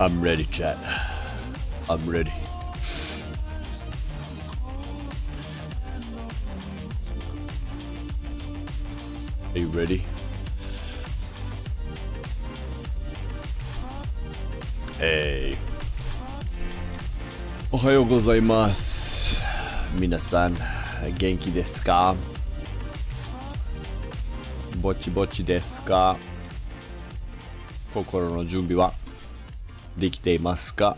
I'm ready, chat. I'm ready. Are you ready? Hey. おはようございます。皆さん、元気ですかぼちぼちですか心の準備はできていますか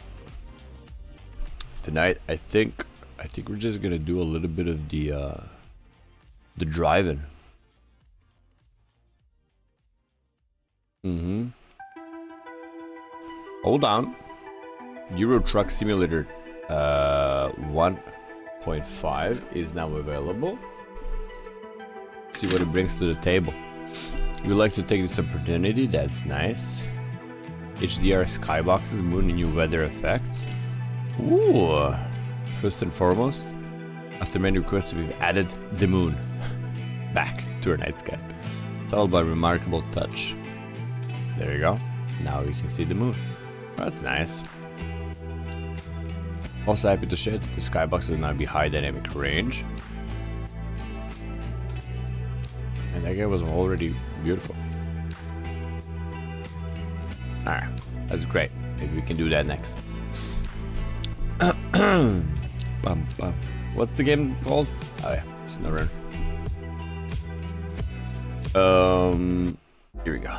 Tonight, I think, I think we're just gonna do a little bit of the, uh, the driving. Mm-hmm. Hold on. Euro Truck Simulator uh, 1.5 is now available. See what it brings to the table. We like to take this opportunity, that's nice. HDR skyboxes, moon and new weather effects. Ooh. First and foremost, after many requests, we've added the moon back to our night sky. It's all by remarkable touch. There you go. Now we can see the moon. That's nice. Also happy to share that the skybox will now be high dynamic range. And that guy was already beautiful. Alright, that's great. Maybe we can do that next. bum, bum. What's the game called? Oh yeah, SnowRunner. Um, here we go.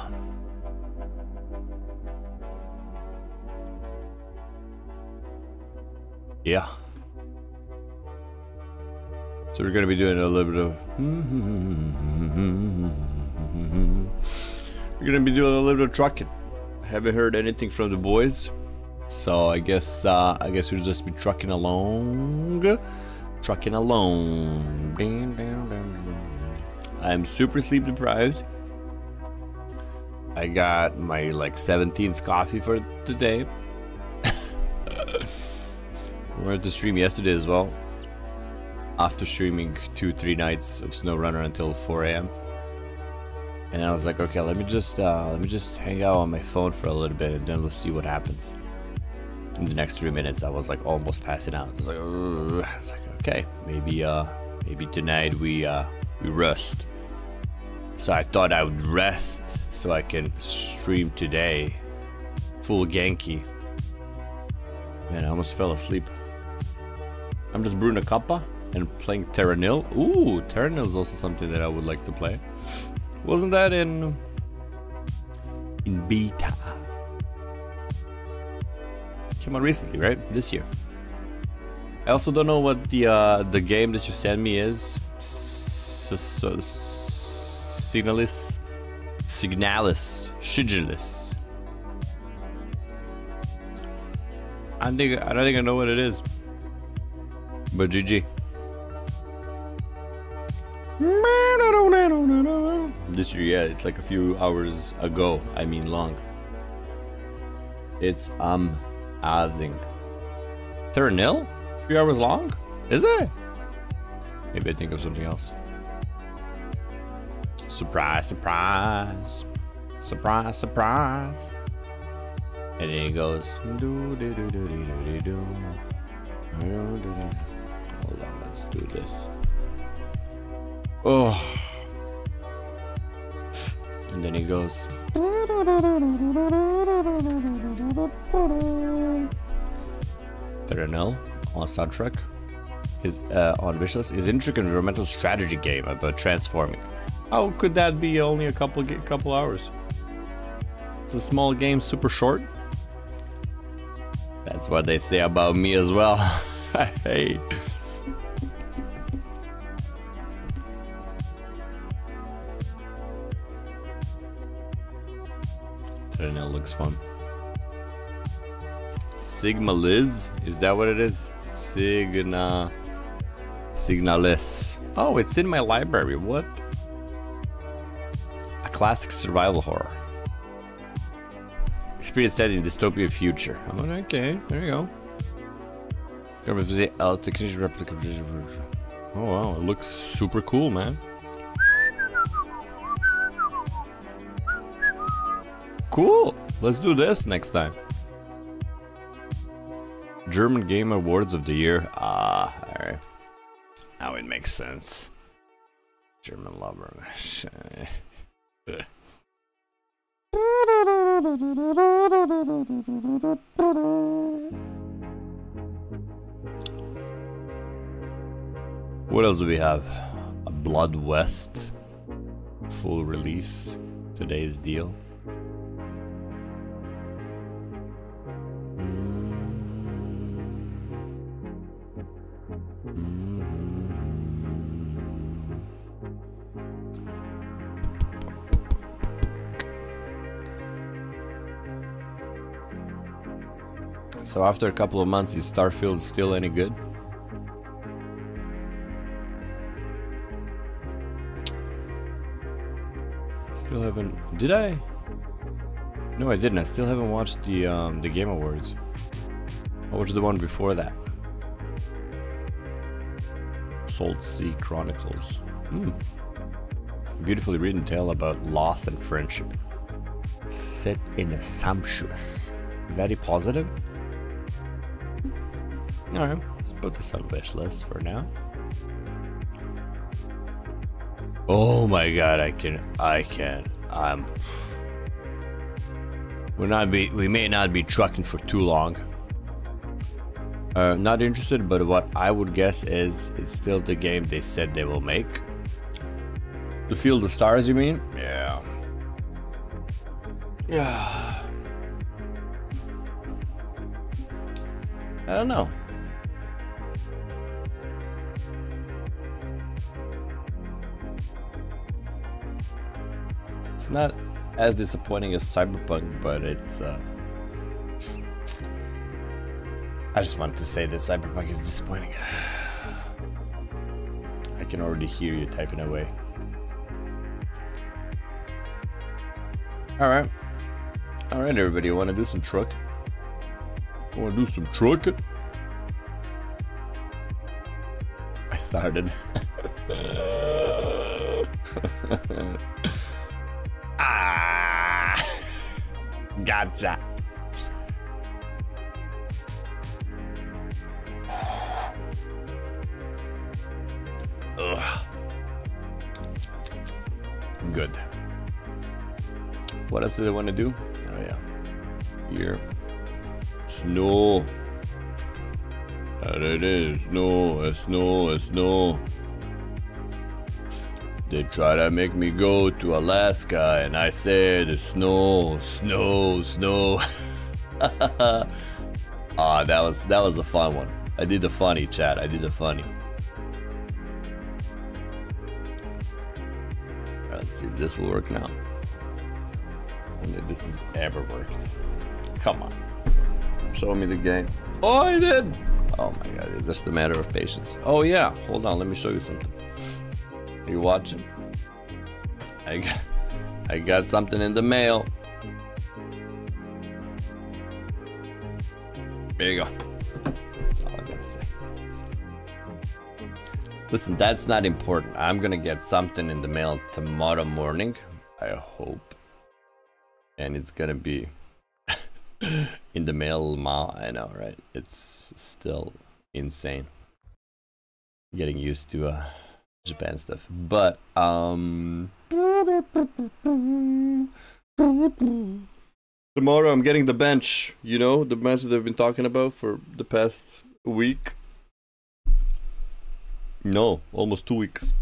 Yeah. So we're gonna be doing a little bit of. We're gonna be doing a little bit of trucking. Haven't heard anything from the boys, so I guess uh, I guess we'll just be trucking along, trucking along. I'm super sleep deprived. I got my like 17th coffee for today. We were at the stream yesterday as well. After streaming two, three nights of SnowRunner until 4 a.m. And I was like, okay, let me just uh, let me just hang out on my phone for a little bit, and then let's see what happens. In the next three minutes, I was like almost passing out. I was like, I was like okay, maybe uh, maybe tonight we uh, we rest. So I thought I would rest so I can stream today, full Genki. Man, I almost fell asleep. I'm just brewing a kappa and playing Terra Nil. Ooh, Terra Nil is also something that I would like to play. Wasn't that in in beta? Came out recently, right? This year. I also don't know what the uh, the game that you sent me is. Signalis, Signalis, Sigilis. I think I don't think I know what it is. But GG. This year, yeah, it's like a few hours ago. I mean, long. It's um, amazing. Nil? Three hours long? Is it? Maybe I think of something else. Surprise, surprise. Surprise, surprise. And then he goes. Hold on, let's do this. Oh. And then he goes. Terra Nil on soundtrack is uh, on wishlist is intricate environmental strategy game about transforming. How could that be only a couple couple hours? It's a small game, super short. That's what they say about me as well. hey. Terra Nil looks fun. Sigma Liz? Is that what it is? Signa. Signalis. Oh, it's in my library. What? A classic survival horror. Experience set in dystopian future. Like, okay, there you go. Uh. Oh wow, it looks super cool, man. Cool. Let's do this next time. German Game Awards of the Year. Ah, alright. Now it makes sense. German lover. what else do we have? A Blood West full release. Today's deal. So after a couple of months, is Starfield still any good? Still haven't. Did I? No, I didn't. I still haven't watched the um, the Game Awards. What was the one before that? Saltsea Chronicles. Hmm. Beautifully written tale about loss and friendship. Set in a sumptuous. Very positive. Alright, let's put this on wish list for now. Oh my god, I can, I can, I'm... We're not be, we may not be trucking for too long. Uh, not interested, but what I would guess is it's still the game they said they will make. The Field of Stars, you mean? Yeah. Yeah. I don't know. It's not as disappointing as Cyberpunk, but it's. Uh... I just wanted to say that Cyberpunk is disappointing. I can already hear you typing away. Alright. Alright, everybody, want to do some truck? Want to do some trucking? I started. Gotcha. Ugh. Good. What else do they want to do? Oh yeah. Here. Snow. There it is. Snow, snow, snow. They try to make me go to Alaska, and I said, snow, snow, snow. ah, that was that was a fun one. I did the funny, chat. I did the funny. let's see if this will work now. And if this has ever worked. Come on. Show me the game. Oh, I did! Oh my god, it's just a matter of patience. Oh yeah, hold on, let me show you something. Are you watching? I got, I got something in the mail. There you go. That's all I'm gonna say. Listen, that's not important. I'm gonna get something in the mail tomorrow morning. I hope. And it's gonna be in the mail tomorrow. I know, right? It's still insane. Getting used to uh Japan stuff. But um tomorrow I'm getting the bench, you know, the bench that I've been talking about for the past week. No, almost two weeks.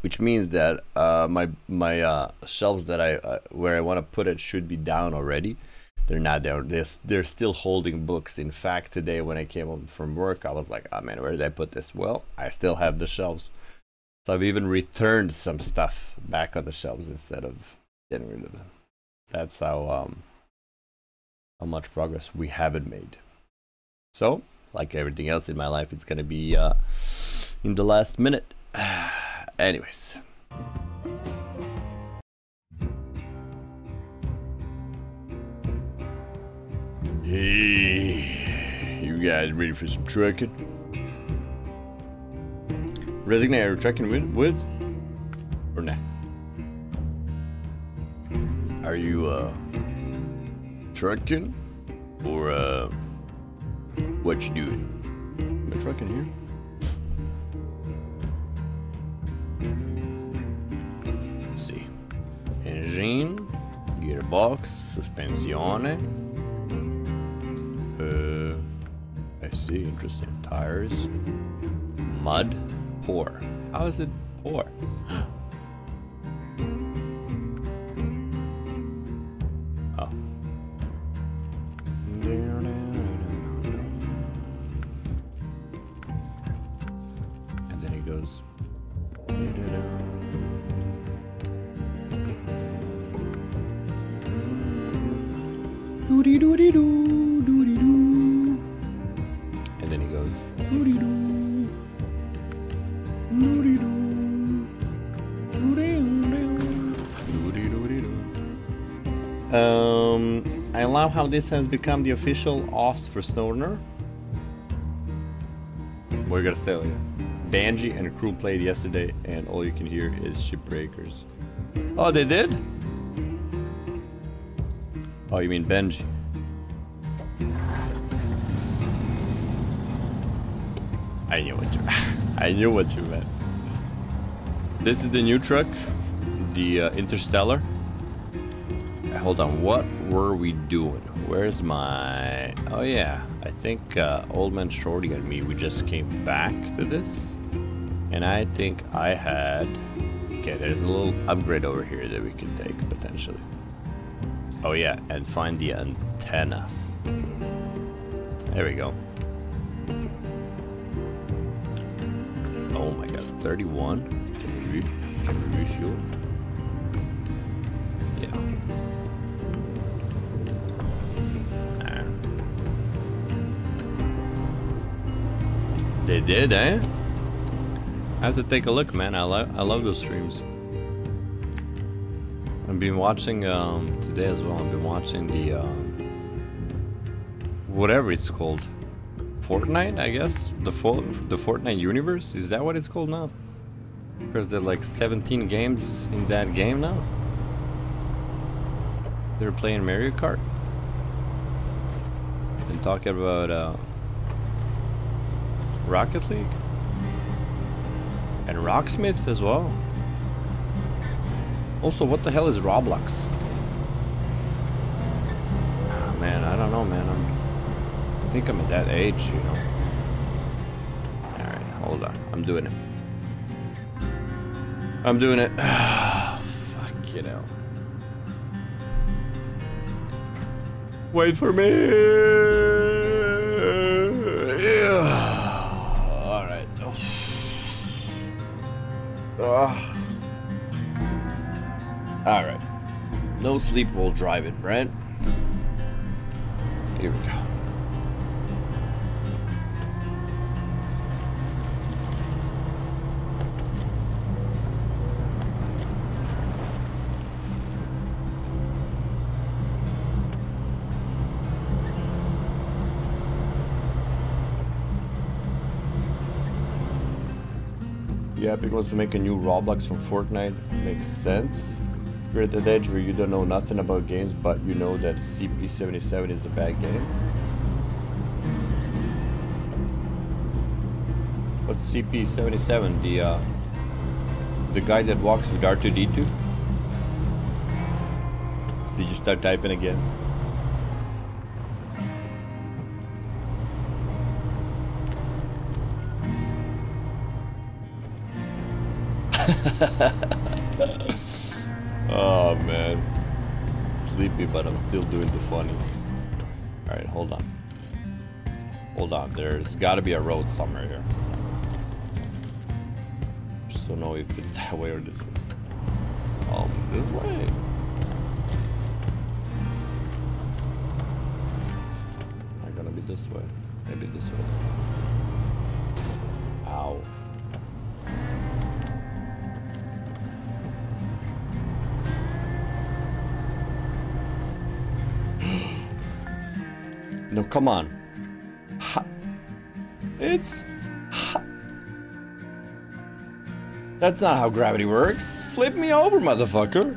Which means that uh, my my uh, shelves that I uh, where I want to put it should be down already. They're not there. They're, they're still holding books. In fact, today when I came home from work, I was like, "Oh man, where did I put this?" Well, I still have the shelves. So I've even returned some stuff back on the shelves instead of getting rid of them. That's how um, how much progress we haven't made. So, like everything else in my life, it's gonna be uh, in the last minute. Anyways. Hey, you guys ready for some trucking? Resignate, are you trucking with, with? Or nah? Are you, uh, trucking? Or, uh, What you doing? My truck in here? Let's see. Engine, gearbox, suspensione. Uh, I see. Interesting. Tires. Mud. Pour. How is it pour? This has become the official OS for Stoner. What you gotta say, Leah? Banji and crew played yesterday, and all you can hear is shipbreakers. Oh, they did? Oh, you mean Benji? I knew what you. I knew what you meant. This is the new truck, the uh, Interstellar. Hold on, what were we doing? Where's my... Oh yeah, I think uh, Old Man Shorty and me, we just came back to this. And I think I had... Okay, there's a little upgrade over here that we can take, potentially. Oh yeah, and find the antenna. There we go. Oh my god, 31? Can we, can we refuel? Did, eh? I have to take a look, man. I love I love those streams. I've been watching um, today as well. I've been watching the um, whatever it's called, Fortnite, I guess. The full the Fortnite universe is that what it's called now? Because there are like 17 games in that game now. They're playing Mario Kart. And talking about uh, Rocket League and Rocksmith as well. Also, what the hell is Roblox? Ah, man, I don't know, man. I'm, I think I'm at that age, you know. Alright, hold on. I'm doing it. I'm doing it. Fuck it out. Wait for me! Ugh. Alright. No sleep while driving, Brent. Epic wants to make a new Roblox from Fortnite. Makes sense. You're at that age where you don't know nothing about games, but you know that CP77 is a bad game. What's CP77? The uh, the guy that walks with R2D2? Did you start typing again? oh man. Sleepy, but I'm still doing the funnies. Alright, hold on. Hold on, there's gotta be a road somewhere here. Just don't know if it's that way or this way. Um, this way. Not gonna be this way. Maybe this way. come on. It's... That's not how gravity works. Flip me over, motherfucker.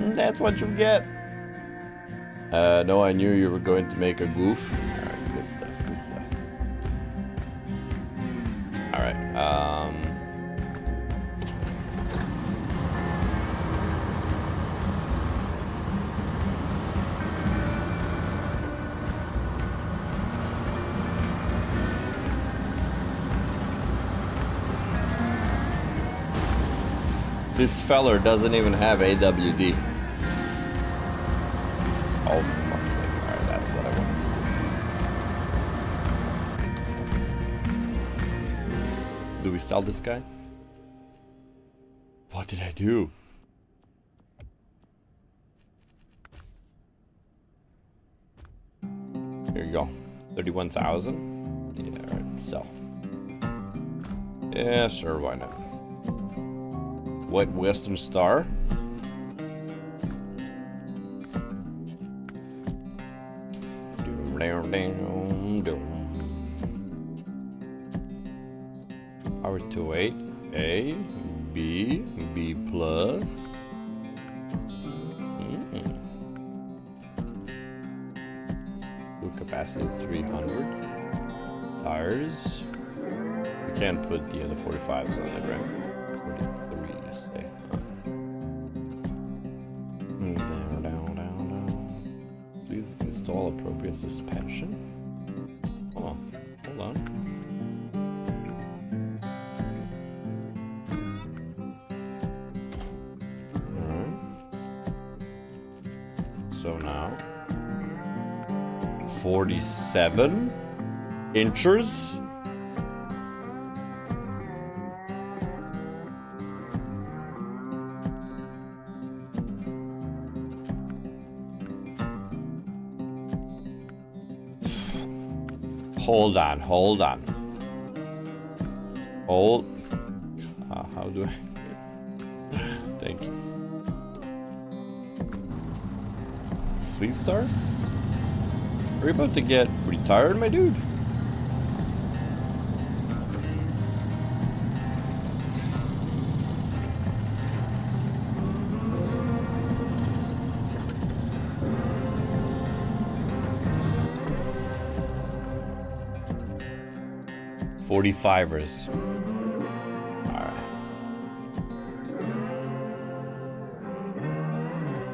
That's what you get. Uh, no, I knew you were going to make a goof. This feller doesn't even have AWD. Oh, for fuck's sake. Alright, that's what I want. Do we sell this guy? What did I do? Here you go. 31,000? Yeah, alright, sell. Yeah, sure, why not? White Western Star? 47 inches. Hold on, hold on. Hold. Uh, how do I? Thank you. Fleetstar? Are you about to get retired, my dude? Forty-fivers. Alright.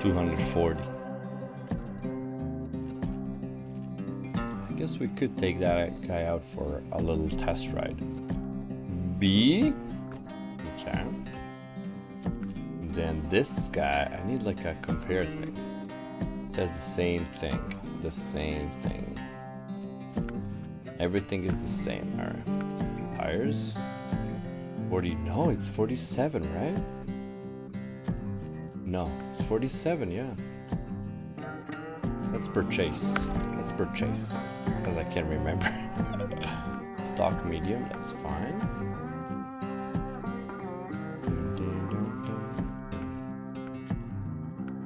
Two hundred forty. We could take that guy out for a little test ride. B. Okay. Then this guy, I need like a compare thing. Does the same thing. The same thing. Everything is the same. Alright. Tires. 40. No, it's 47, right? No, it's 47, yeah. Let's purchase. Let's purchase. Because I can't remember. Stock medium, that's fine.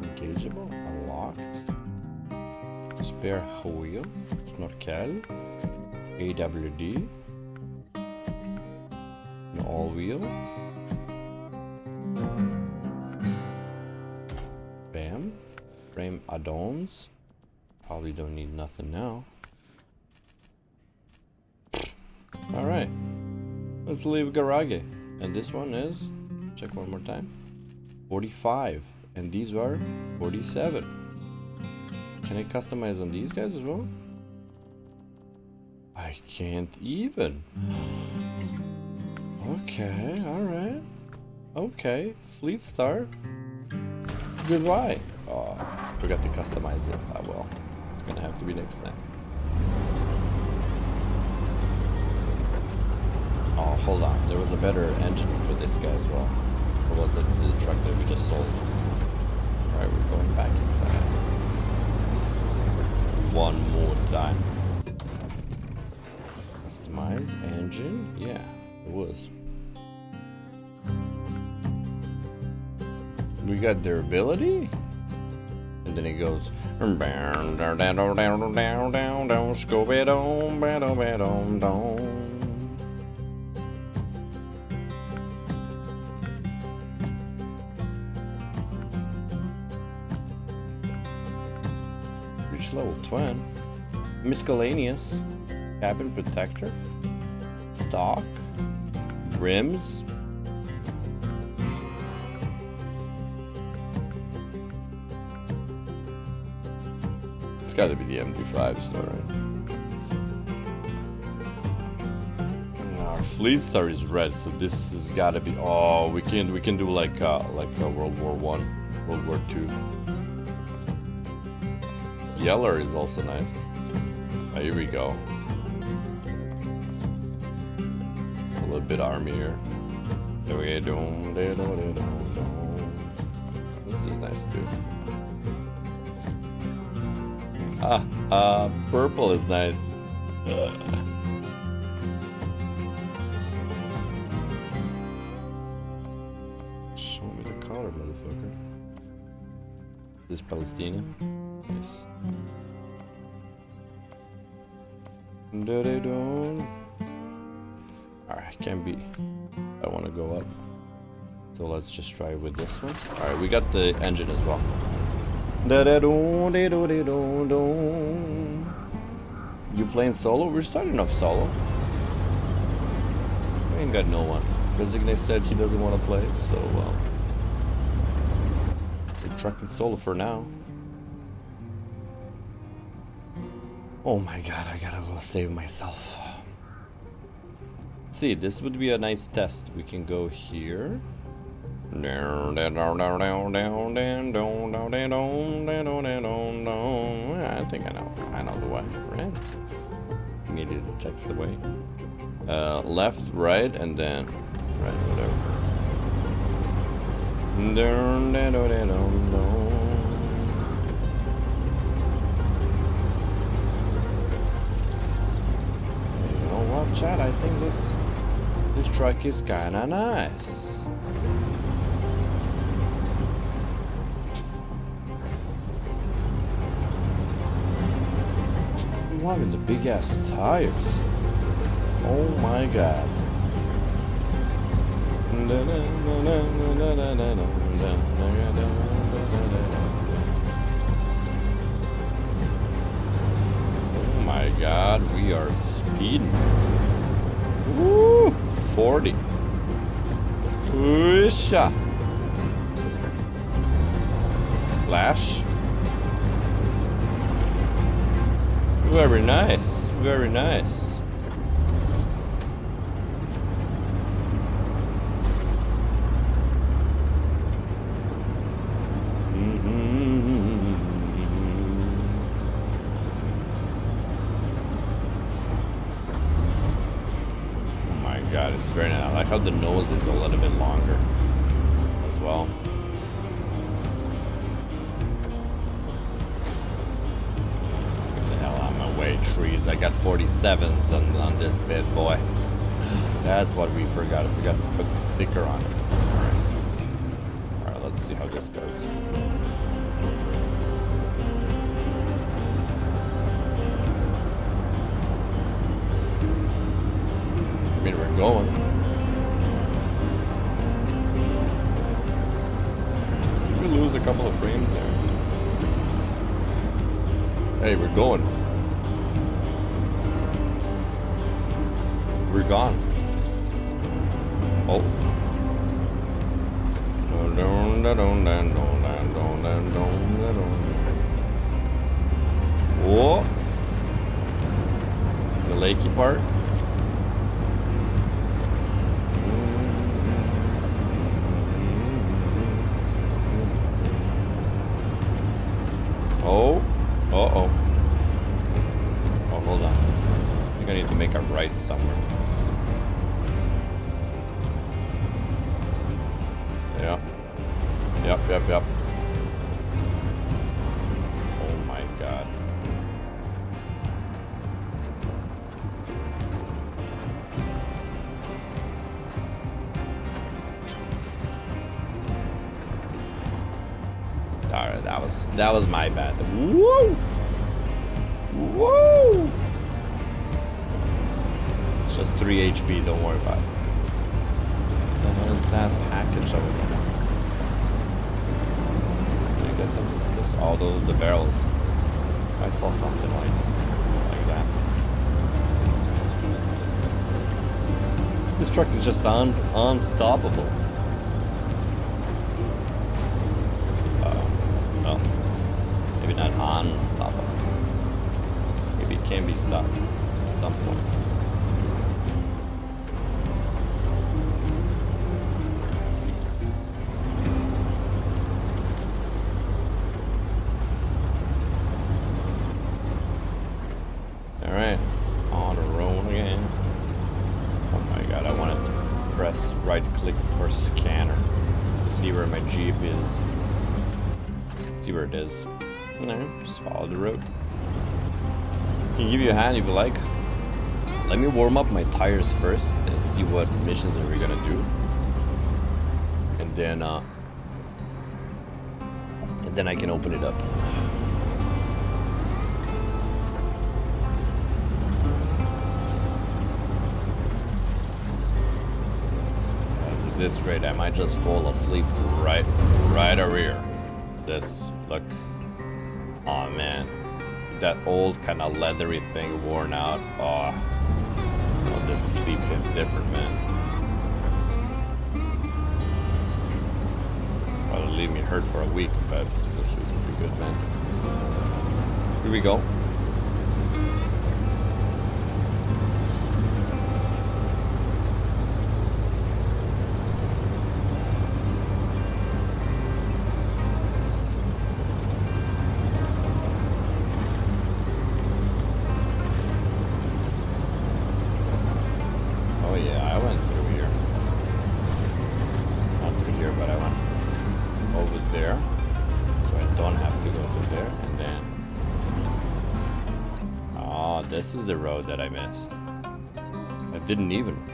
Engageable, unlocked. Spare wheel, snorkel, AWD, an all wheel. Bam. Frame add-ons. Probably don't need nothing now. Alright. Let's leave Garage. And this one is, check one more time, 45. And these are 47. Can I customize on these guys as well? I can't even. Okay, alright. Okay, Fleetstar. Goodbye. Oh, forgot to customize it. Ah well, it's gonna have to be next time. Oh, hold on. There was a better engine for this guy as well. Or was it the truck that we just sold? Alright, we're going back inside. One more time. Customize engine. Yeah, it was. We got durability? And then he goes, down, down, down. Reach level 20. Miscellaneous. Cabin protector. Stock. Rims. It's gotta be the MD5 store, right? Our Fleetstar is red, so this has gotta be oh we can we can do like uh like a World War One, World War Two. Yeller is also nice. Oh, here we go. A little bit army here. There we go. This is nice too. Uh, purple is nice. Show me the color, motherfucker. This is Palestina. Nice. Alright, can't be. I want to go up. So let's just try with this one. Alright, we got the engine as well. You playing solo? We're starting off solo. We ain't got no one. Resigne said he doesn't want to play, so well. We're trucking solo for now. Oh my god, I gotta go save myself. See, this would be a nice test. We can go here. I think I know. I know the way, right? Needed to text the way. Uh, left, right, and then right, whatever. You know what, Chad? I think this this truck is kinda nice. I'm the big ass tires. Oh my god. Oh my god, we are speeding. Woo! 40. Whoosha. Splash. Very nice. Very nice. Mm-hmm. Oh my god, it's very nice. I like how the nose is a little bit 47s on, on this bit, boy. That's what we forgot. I forgot to put the sticker on it. That was my bad. Woo! Woo! It's just 3 HP, don't worry about it. What is that package over there? Did you get something from this? Oh, those the barrels. I saw something like like that. This truck is just un unstoppable. Give you a hand if you like. Let me warm up my tires first and see what missions are we gonna do. And then uh and then I can open it up. As at this rate, I might just fall asleep right, right over here. This, look. Oh man, that old kind of leathery thing worn out. Oh, oh this sleep hits different, man. It'll leave me hurt for a week, but this week will be good, man. Here we go.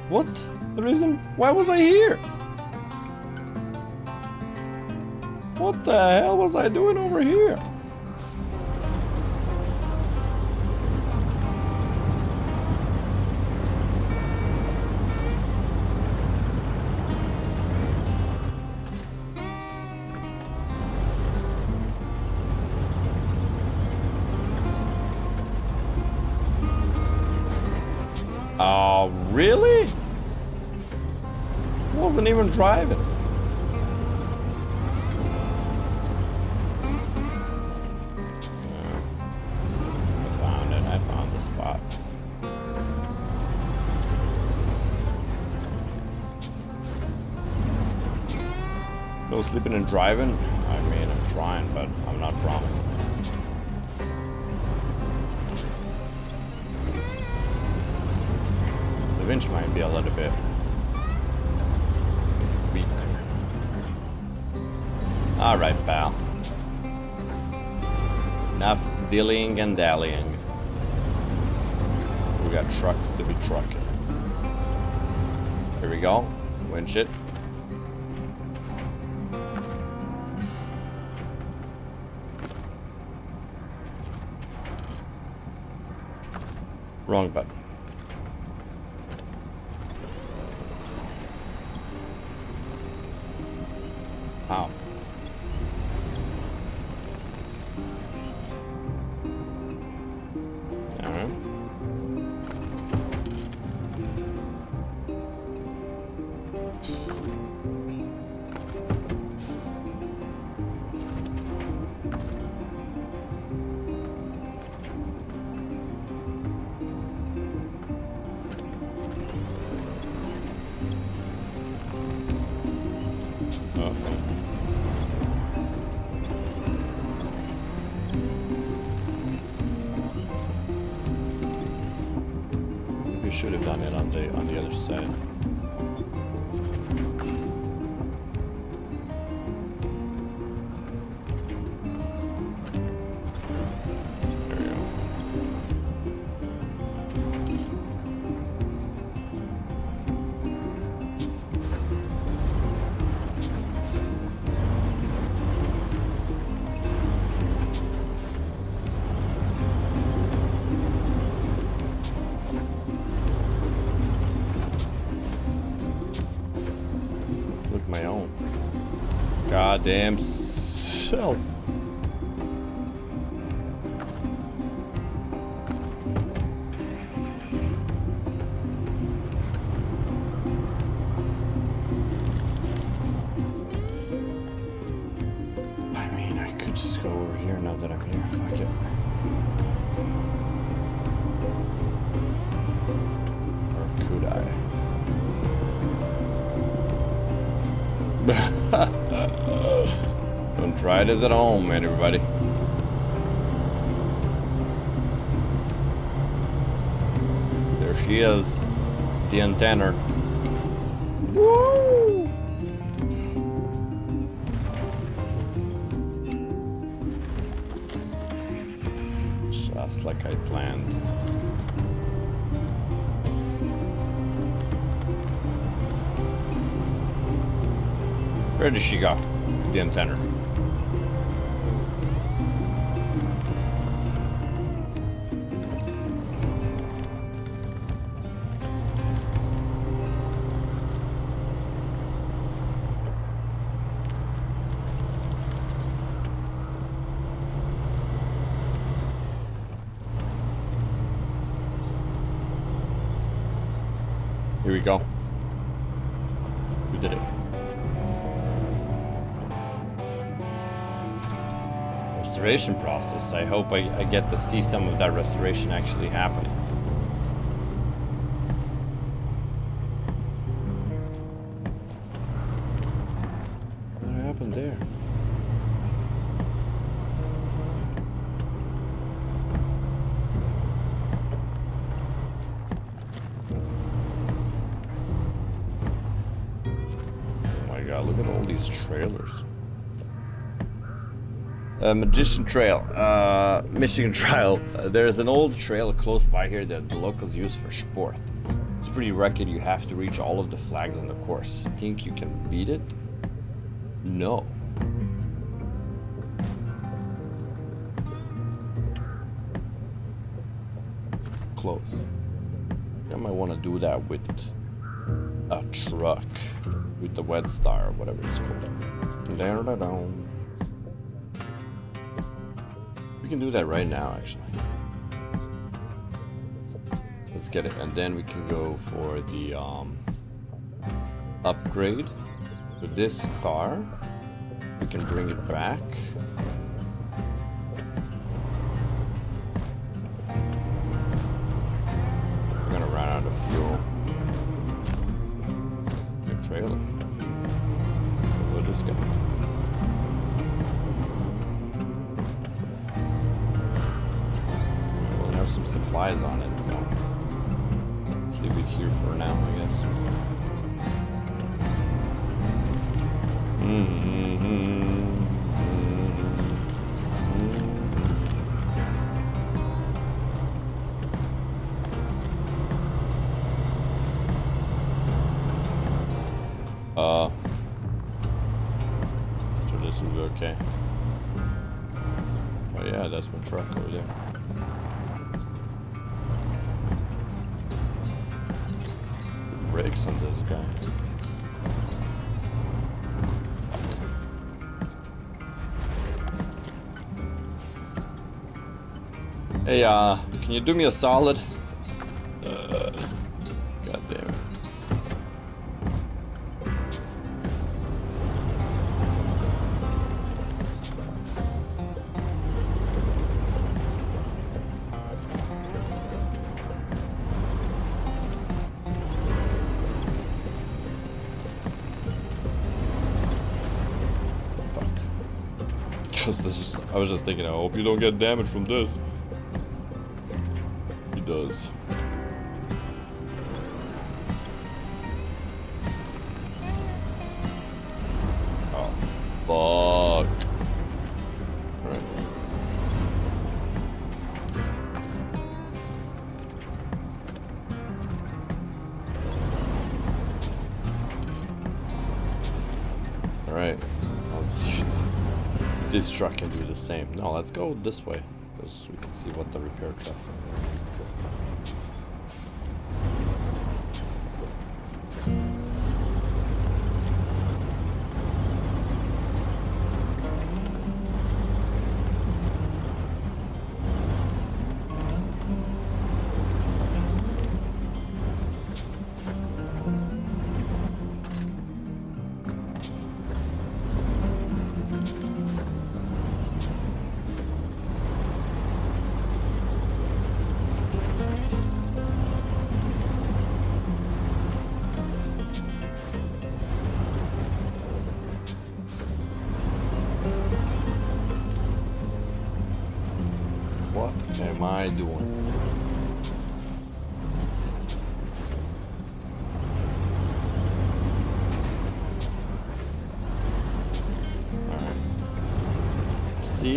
What? The reason? Why was I here? What the hell was I doing over here? Dillying and dallying. We got trucks to be trucking. Here we go. Winch it. Wrong button. Goddamn self. Try this at home, man, everybody. There she is, the antenna. Woo! Just like I planned. Where did she go? The antenna. Process. I hope I, I get to see some of that restoration actually happening. Uh, Magician Trail, uh, Michigan Trail. Uh, there's an old trail close by here that the locals use for sport. It's pretty rugged. You have to reach all of the flags on the course. Think you can beat it? No. Close. I might want to do that with a truck, with the Wet Star whatever it's called. Down, down, We can do that right now, actually. Let's get it, and then we can go for the um, upgrade with this car. We can bring it back. Hey, uh, can you do me a solid? Uh, God damn it. Fuck. Cause this, I was just thinking, I hope you don't get damage from this. Does. Oh, fuck. See if this truck can do the same. No, let's go this way. Because we can see what the repair truck I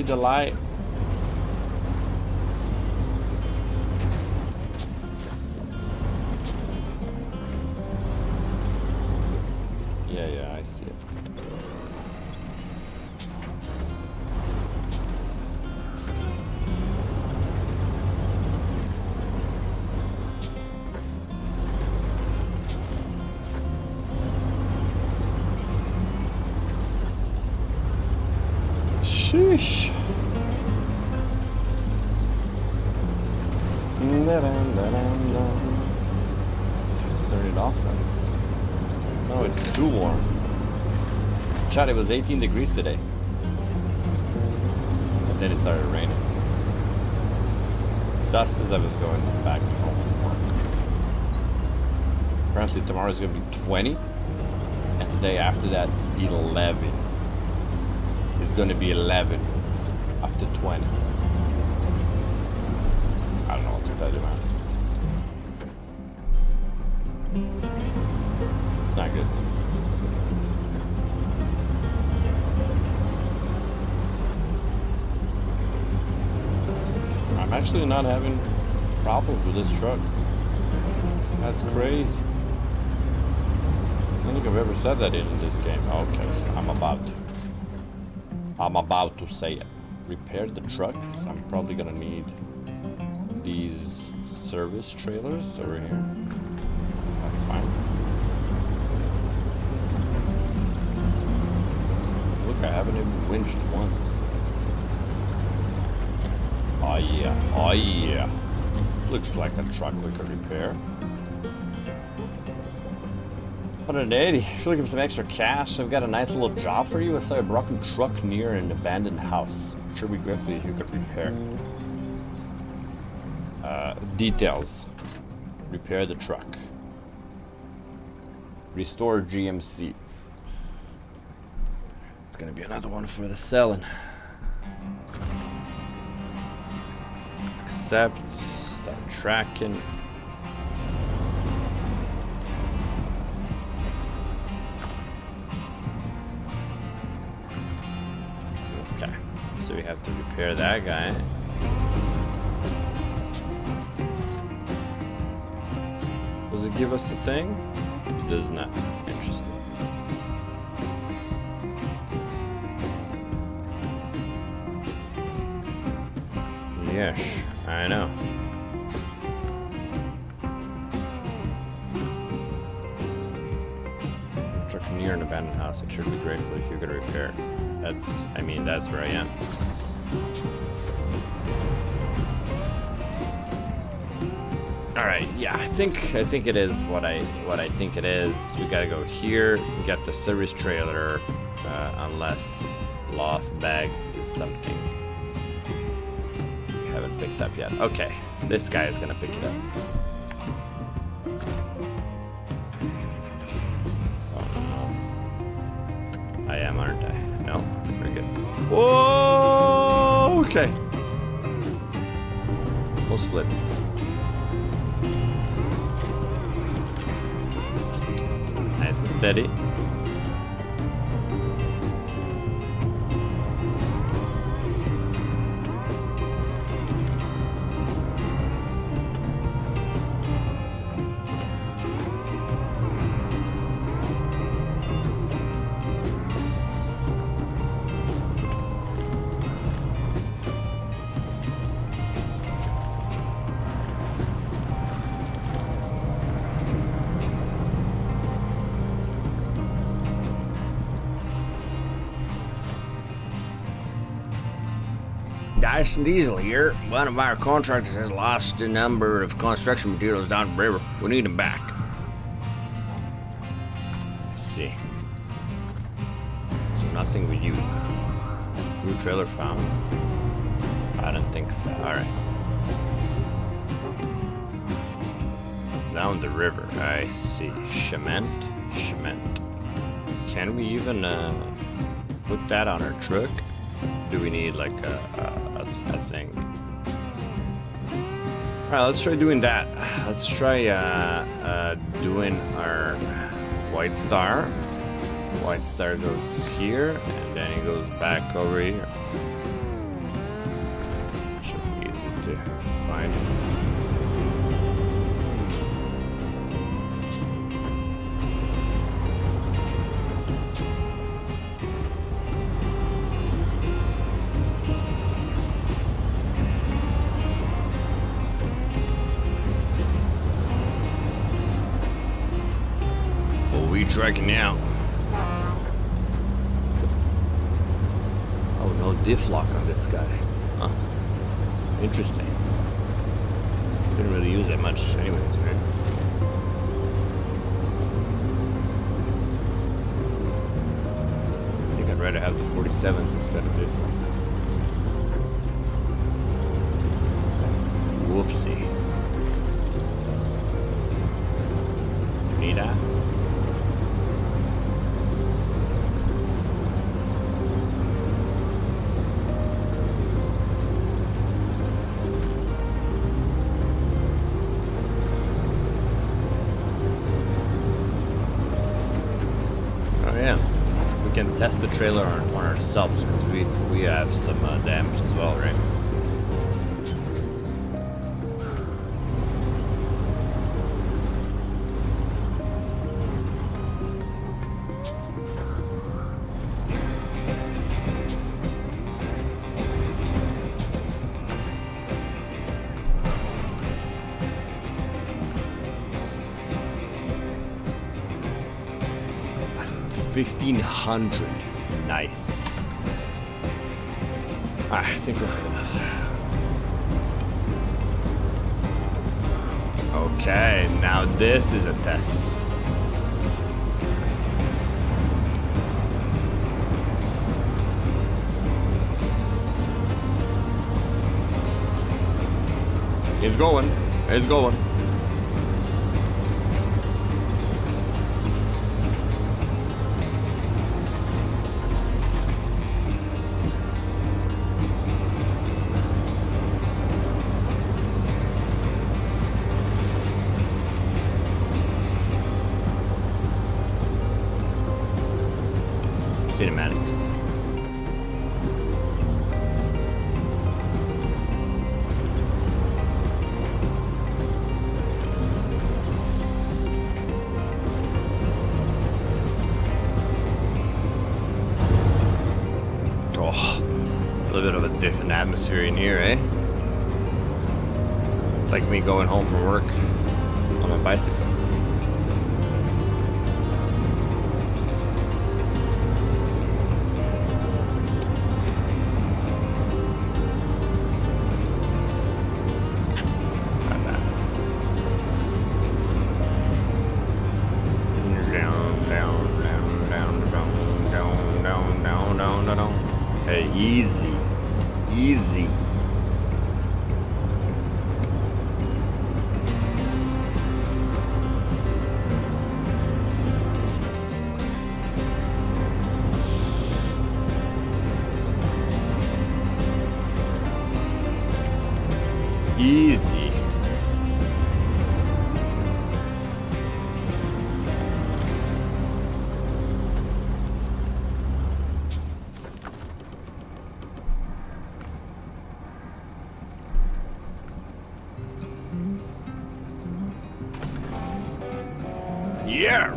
Alright. Chad, it was 18 degrees today. And then it started raining. Just as I was going back home from work. Apparently tomorrow's gonna be 20. And the day after that, 11. It's gonna be 11 not having problems with this truck. That's crazy. I don't think I've ever said that in this game. Okay, I'm about to. I'm about to say it. Repair the truck. I'm probably gonna need these service trailers over here. That's fine. Look, I haven't even winched once. Oh yeah, oh yeah. Looks like a truck we could repair. 180. If you're looking for some extra cash, I've got a nice little job for you. I saw a broken truck near an abandoned house. Sure be grateful if you could repair. Uh, details. Repair the truck. Restore GMC. It's gonna be another one for the selling. Accept. Start tracking. Okay. So we have to repair that guy. Does it give us a thing? It does not. Interesting. Yes, I know. Truck near an abandoned house. Should be grateful if you could repair. That's, I mean, that's where I am. All right, yeah, I think I think it is what I what I think it is. We gotta go here, get the service trailer, uh, unless lost bags is something picked up yet. Okay, this guy is gonna pick it up. Oh no, I am, aren't I? No, very good. Whoa, okay. We'll slip. Nice and steady. Dyson Diesel here. One of our contractors has lost a number of construction materials down the river. We need them back. Let's see. So nothing with you. New trailer found. I don't think so. Alright. Down the river. I see. Cement. Cement. Can we even uh, put that on our truck? Do we need like a, a, Alright, let's try doing that. Let's try uh, uh, doing our white star. White star goes here, and then it goes back over here. Should be easy to find. We have some uh, damage as well, right? Fifteen hundred. Nice. Ah, I think we're good enough. Okay, now this is a test. It's going. It's going.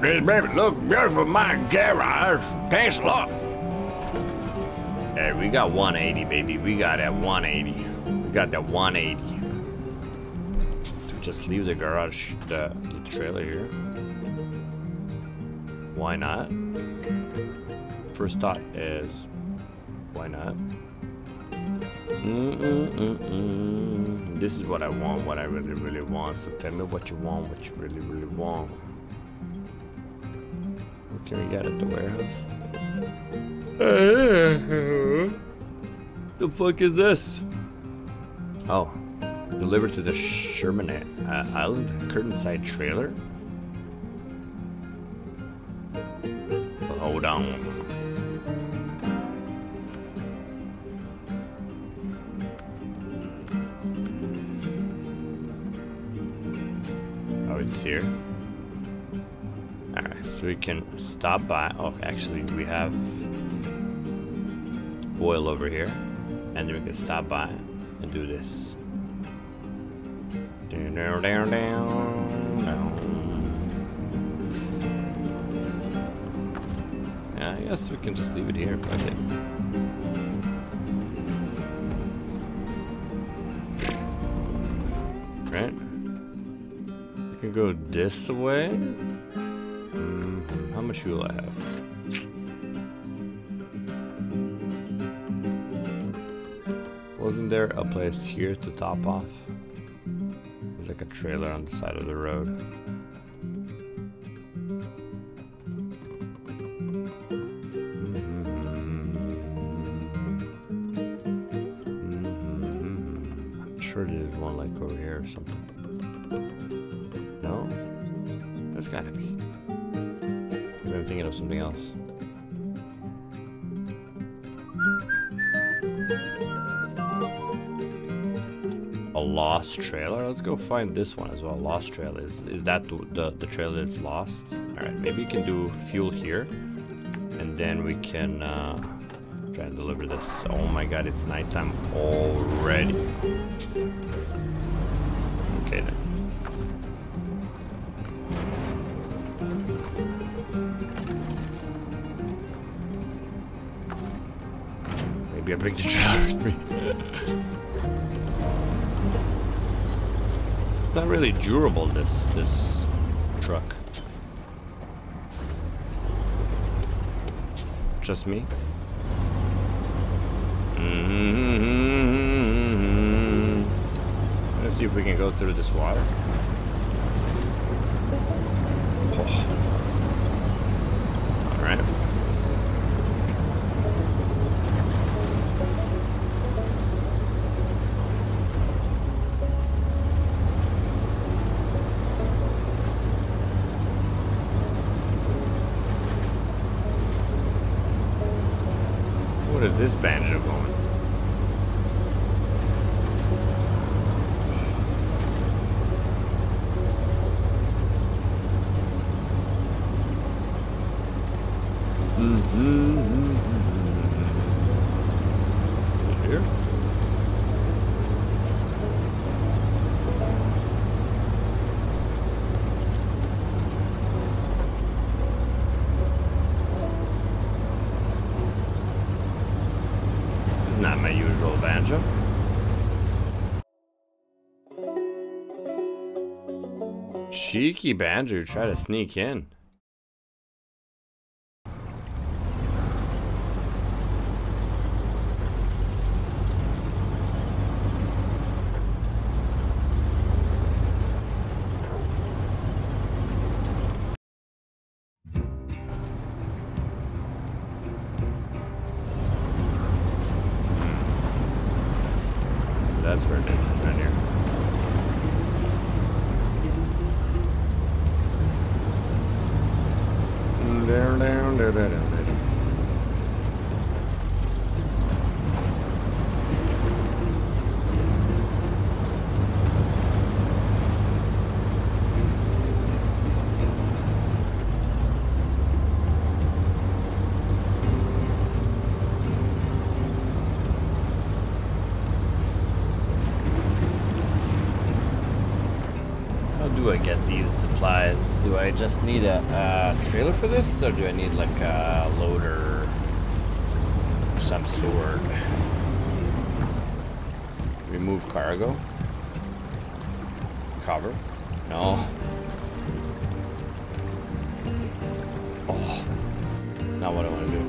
This baby look beautiful, my garage. Thanks a lot. Hey, we got 180, baby. We got that 180. We got that 180. Just leave the garage, the, the trailer here. Why not? First thought is, why not? Mm-mm-mm-mm. This is what I want, what I really, really want. So tell me what you want, what you really, really want. Can we get at the warehouse? the fuck is this? Oh, delivered to the Sherman uh, Island curtain side trailer. Hold on. So we can stop by. Oh, actually, we have oil over here. And then we can stop by and do this. Down, down, down, down. Yeah, I guess we can just leave it here. It. Right? We can go this way. Much fuel I have? Wasn't there a place here to top off? There's like a trailer on the side of the road. Go find this one as well. Lost trail. Is, is that the, the, the trailer that's lost? Alright, maybe we can do fuel here. And then we can uh, try and deliver this. Oh my god, it's nighttime already. Okay then. Maybe I bring the trailer with me. It's not really durable, this this truck. Just me? Mm-hmm. Let's see if we can go through this water. Cheeky banjo, try to sneak in. Or do I need like a loader of some sort? Remove cargo? Cover? No. Oh, not what I want to do.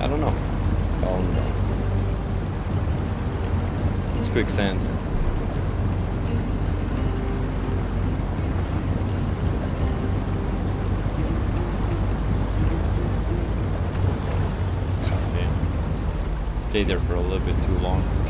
I don't know. Oh no. It's quicksand. God Stayed there for a little bit too long.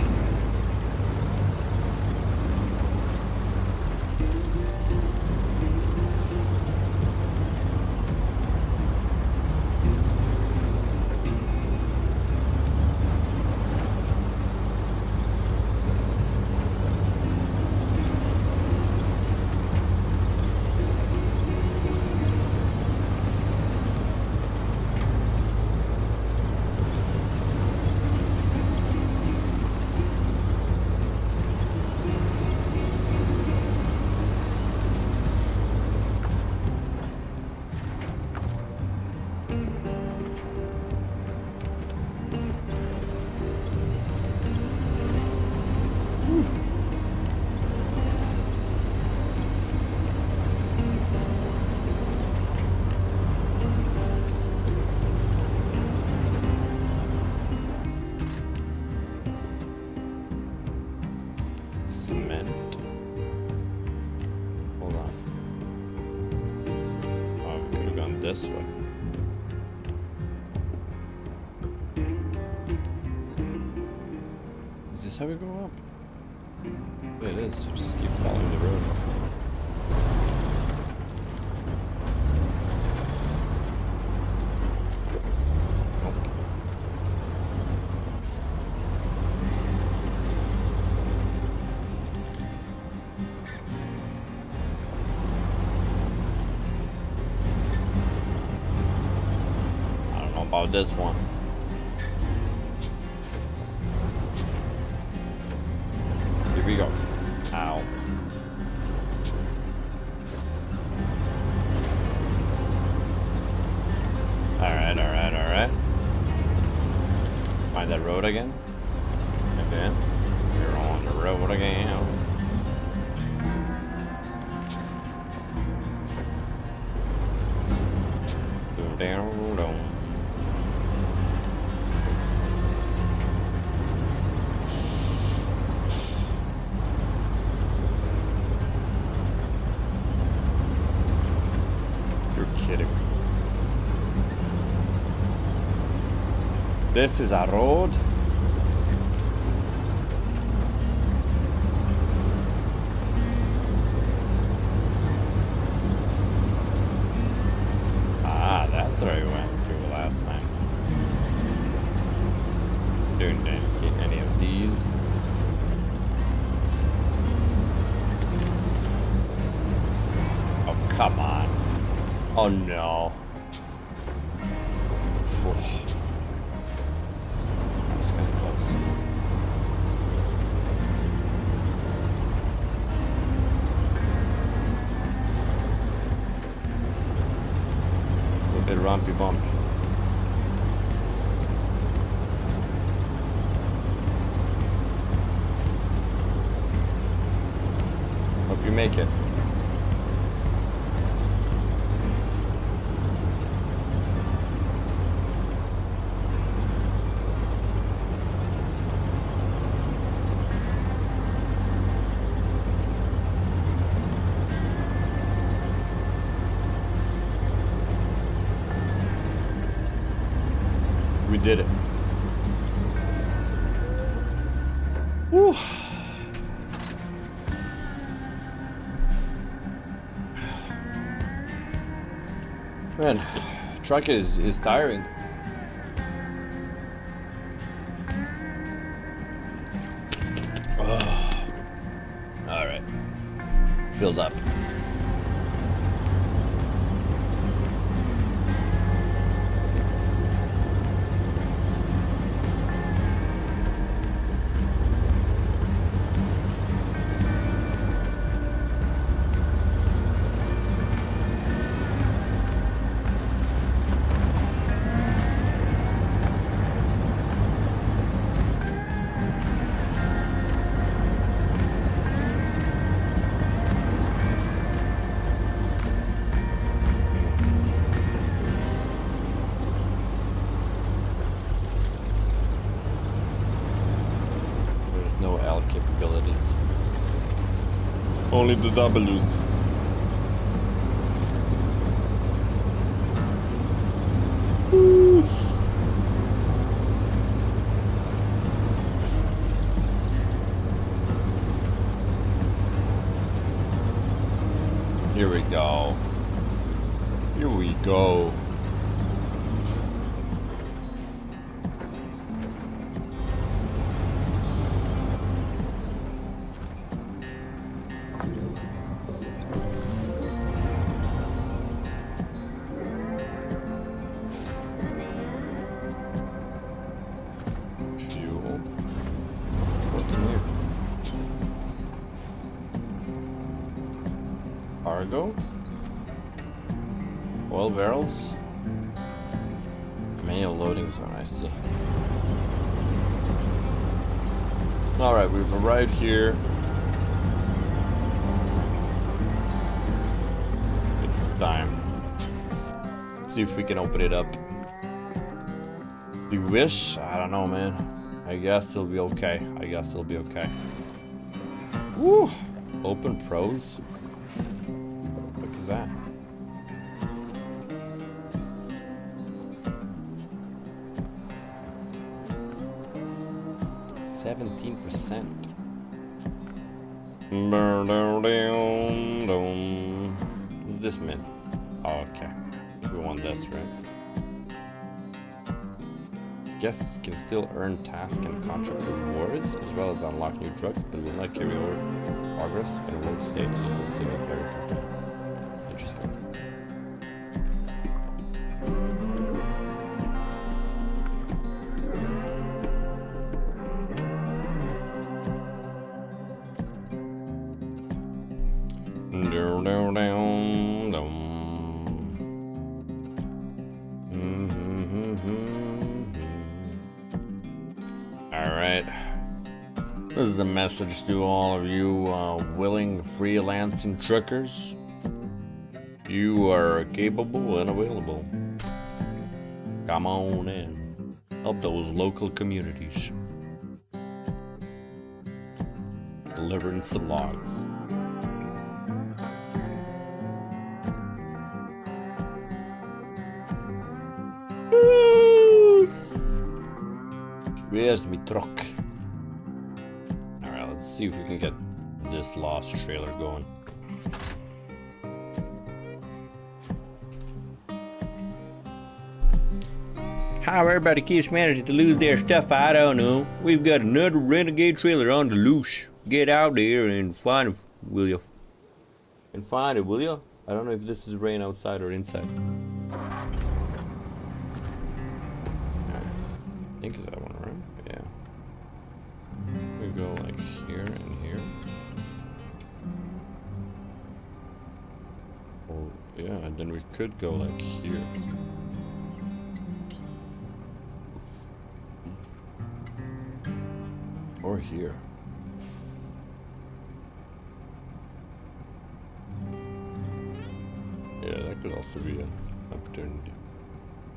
this one. This is our road. Whew. Man, truck is, is tiring. Oh. All right, fills up. only the W side here. It's time. Let's see if we can open it up. Do you wish? I don't know, man. I guess it'll be okay. I guess it'll be okay. Woo! Open pros? Oh, okay. We want this, right? Guests can still earn task and contract rewards, as well as unlock new drugs, but will not carry over progress and won't stay as a single player message to all of you uh, willing freelancing truckers. You are capable and available. Come on in. Help those local communities. Delivering some logs. Where's my truck? See if we can get this lost trailer going. How everybody keeps managing to lose their stuff, I don't know. We've got another renegade trailer on the loose. Get out there and find it, will you? And find it, will you? I don't know if this is rain outside or inside. I think it's yeah, and then we could go like here. Or here. Yeah, that could also be an opportunity.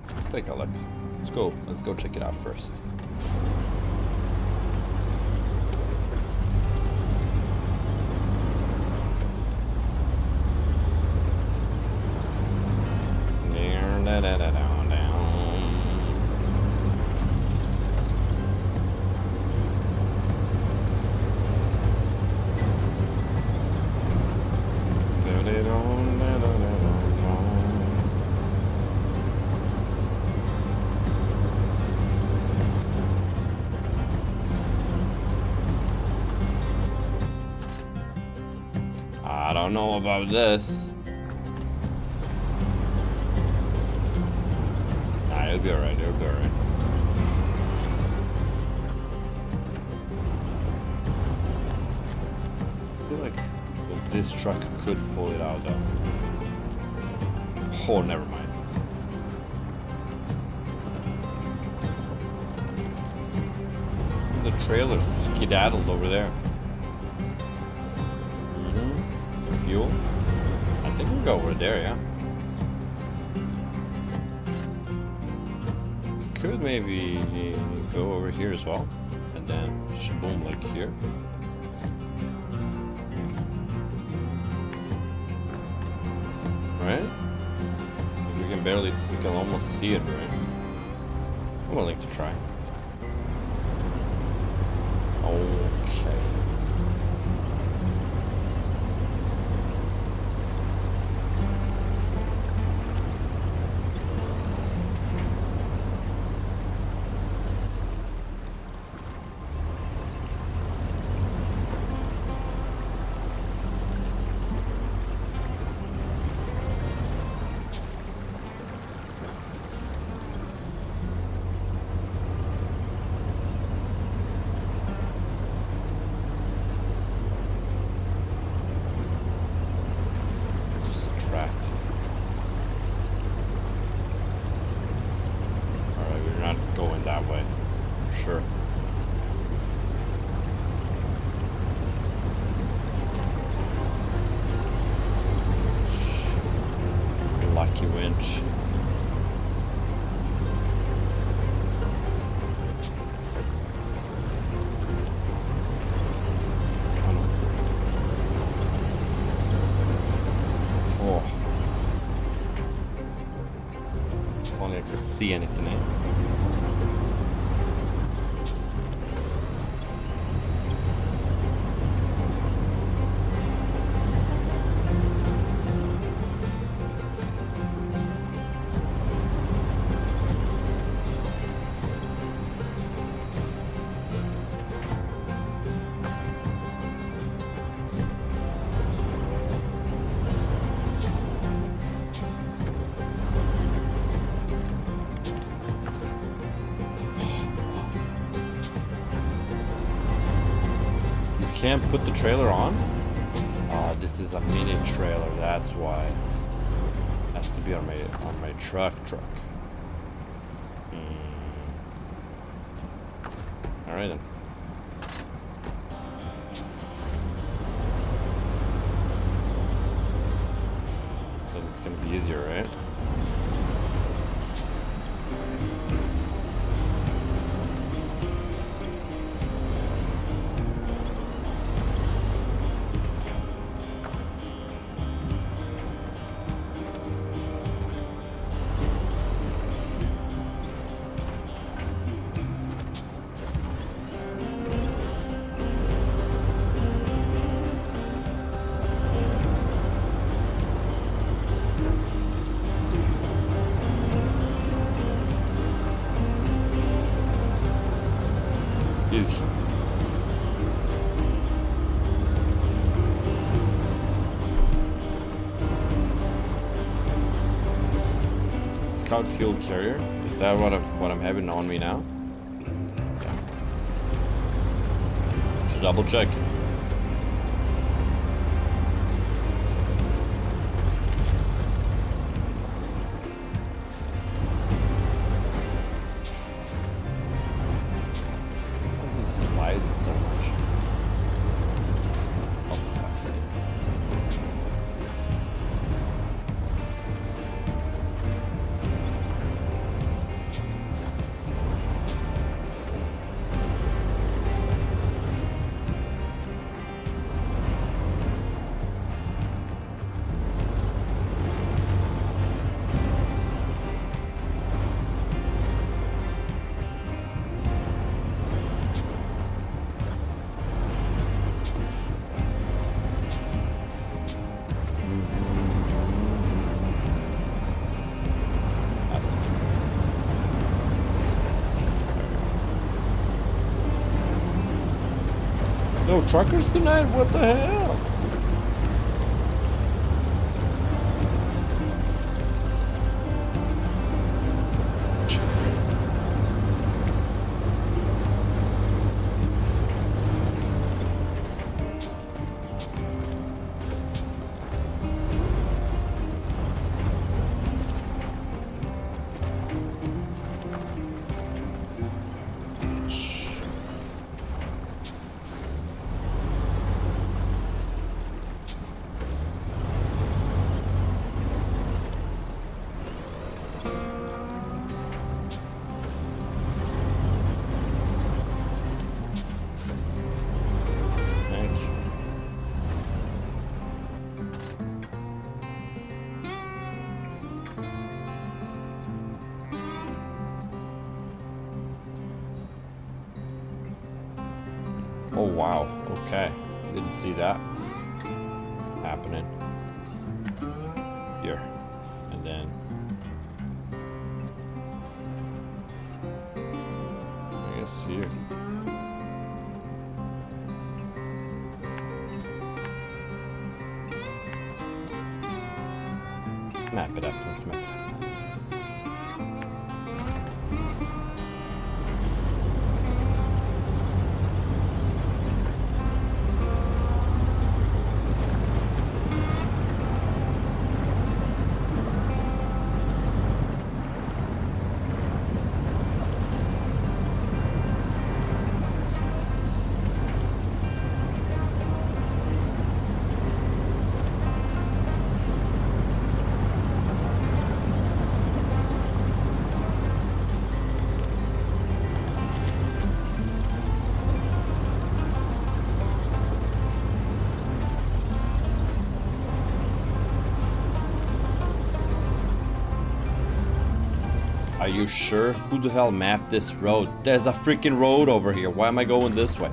Let's take a look. Let's go. Let's go check it out first. This. Nah, it'll be alright, it'll be alright. I feel like this truck could pull it out though. Oh, never mind. The trailer skedaddled over there. Here as well. And then shaboom like here. Right? We can barely, we can almost see it, right? See anything, can't put the trailer on? Oh, this is a mini trailer, that's why. Has to be on my on my truck truck. Hmm. Alright then. Then it's gonna be easier, right? Is that what I'm what I'm having on me now? Just double check. Truckers tonight? What the hell? Are you sure? Who the hell mapped this road? There's a freaking road over here. Why am I going this way?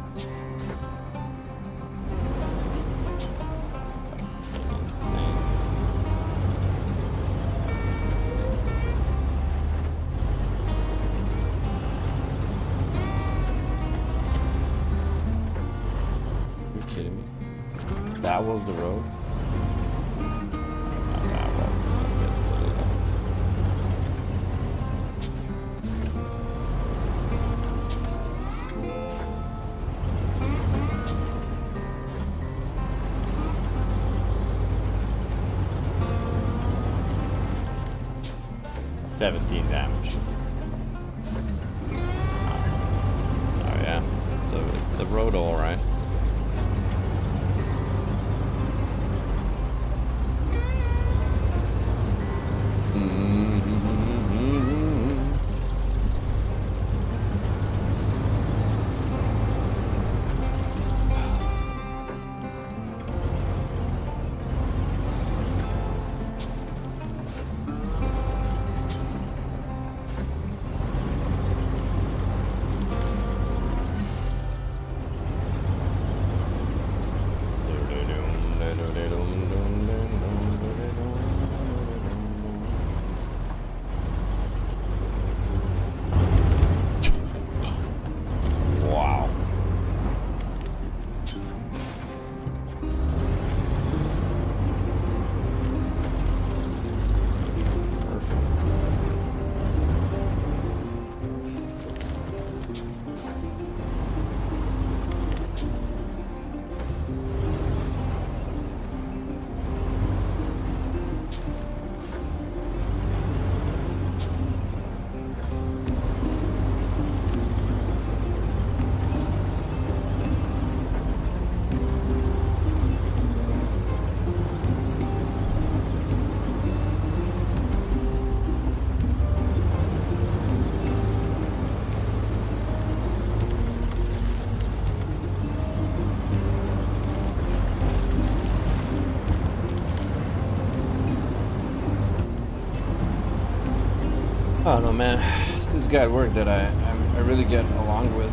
Guy at work that I I'm, I really get along with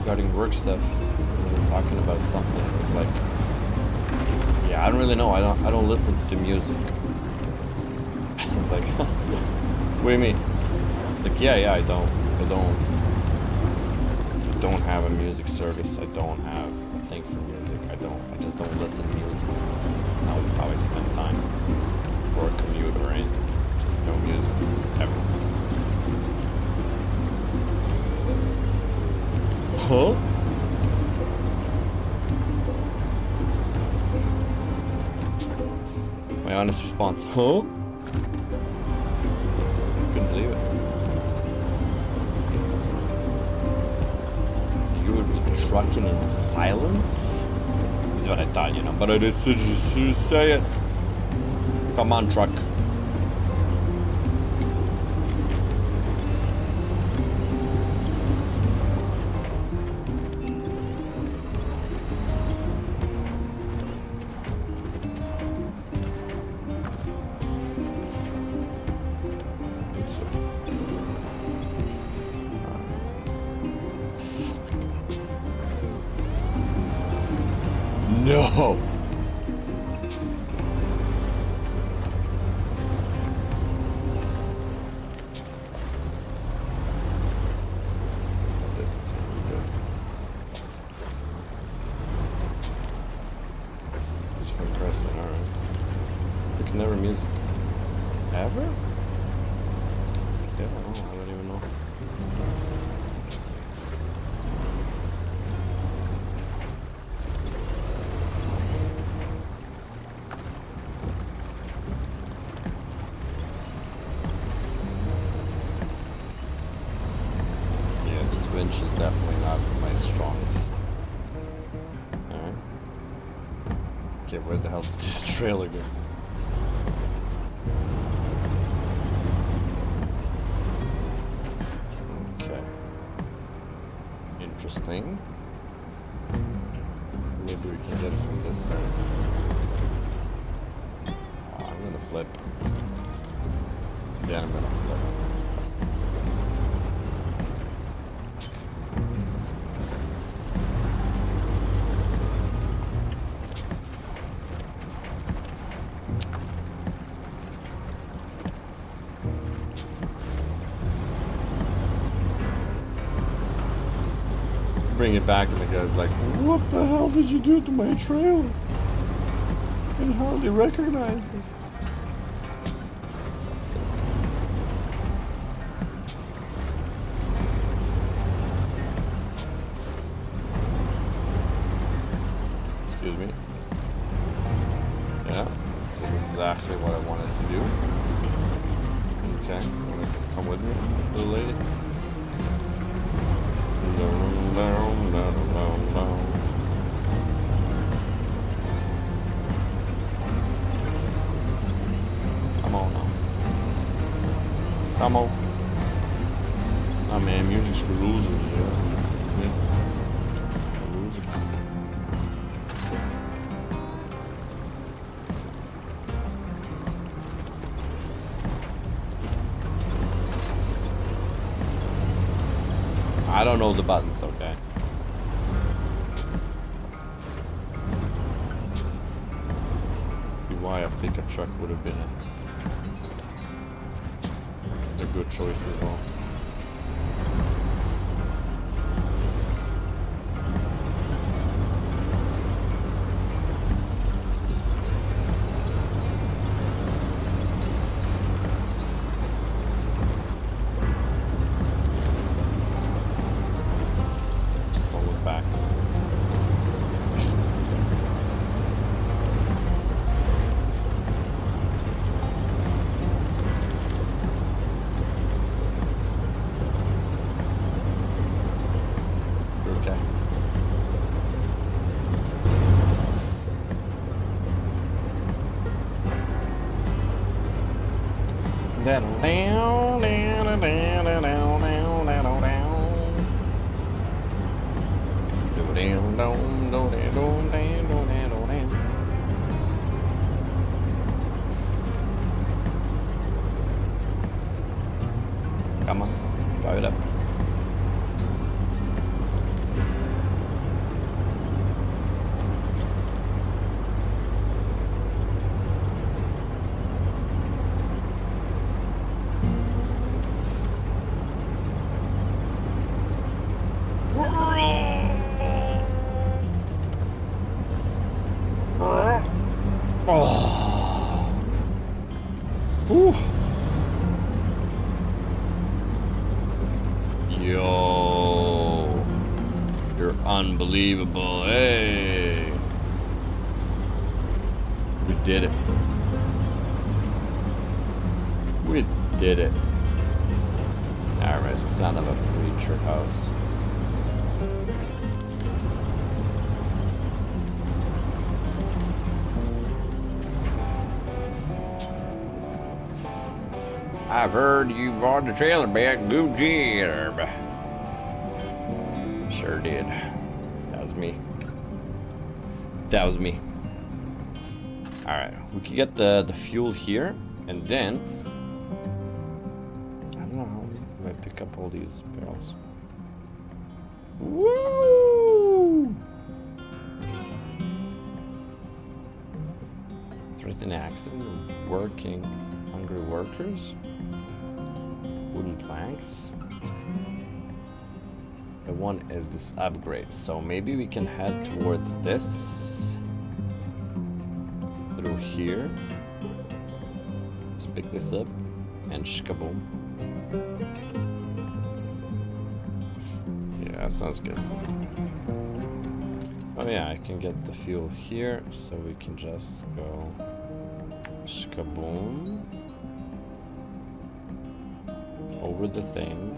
regarding work stuff. We're talking about something, it's like, yeah, I don't really know. I don't I don't listen to music. it's like, what do you mean? Like, yeah, yeah, I don't, I don't, I don't have a music service. I don't have a thing for music. I don't, I just don't listen to music. I spend time or commute or anything. Just no music ever. Huh? My honest response, huh? Couldn't believe it. You would be trucking in silence? Is what I thought, you know, but I just say it. Come on, truck. No. Where the hell did this trailer go? Bring it back, and the guy's like, "What the hell did you do to my trailer?" I hardly recognize it. knows about unbelievable. Hey. We did it. We did it. Alright, son of a preacher house. I've heard you bought the trailer back. Good. Sure did. That was me. Alright, we can get the, the fuel here, and then... I don't know how I pick up all these barrels. Woo! Threaten accident, working, hungry workers, wooden planks. The one is this upgrade, so maybe we can head towards this through here. Let's pick this up and shkaboom. Yeah, that sounds good. Oh yeah, I can get the fuel here, so we can just go shkaboom over the thing.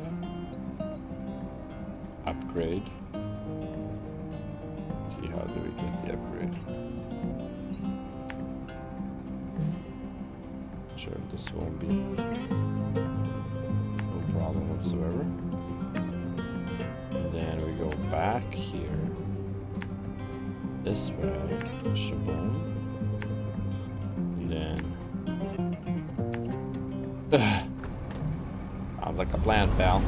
Upgrade. Let's see how do we get the upgrade. Sure, this won't be no problem whatsoever. And then we go back here. This way. Shaboom. And then. Sounds like a plan, pal.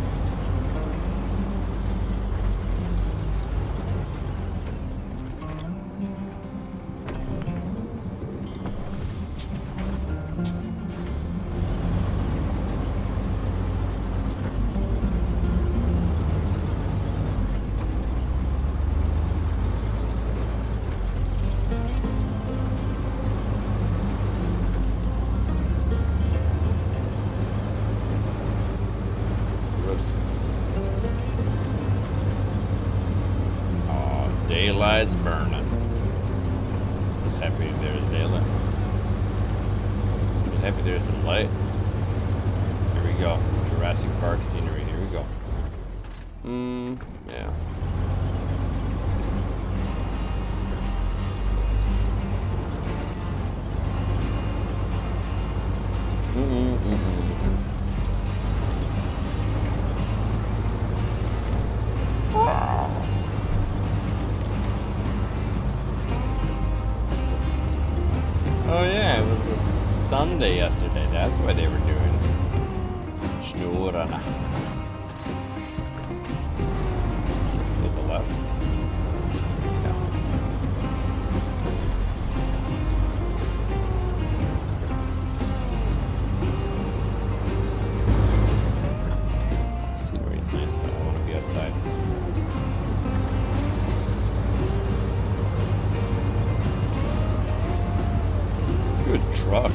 truck.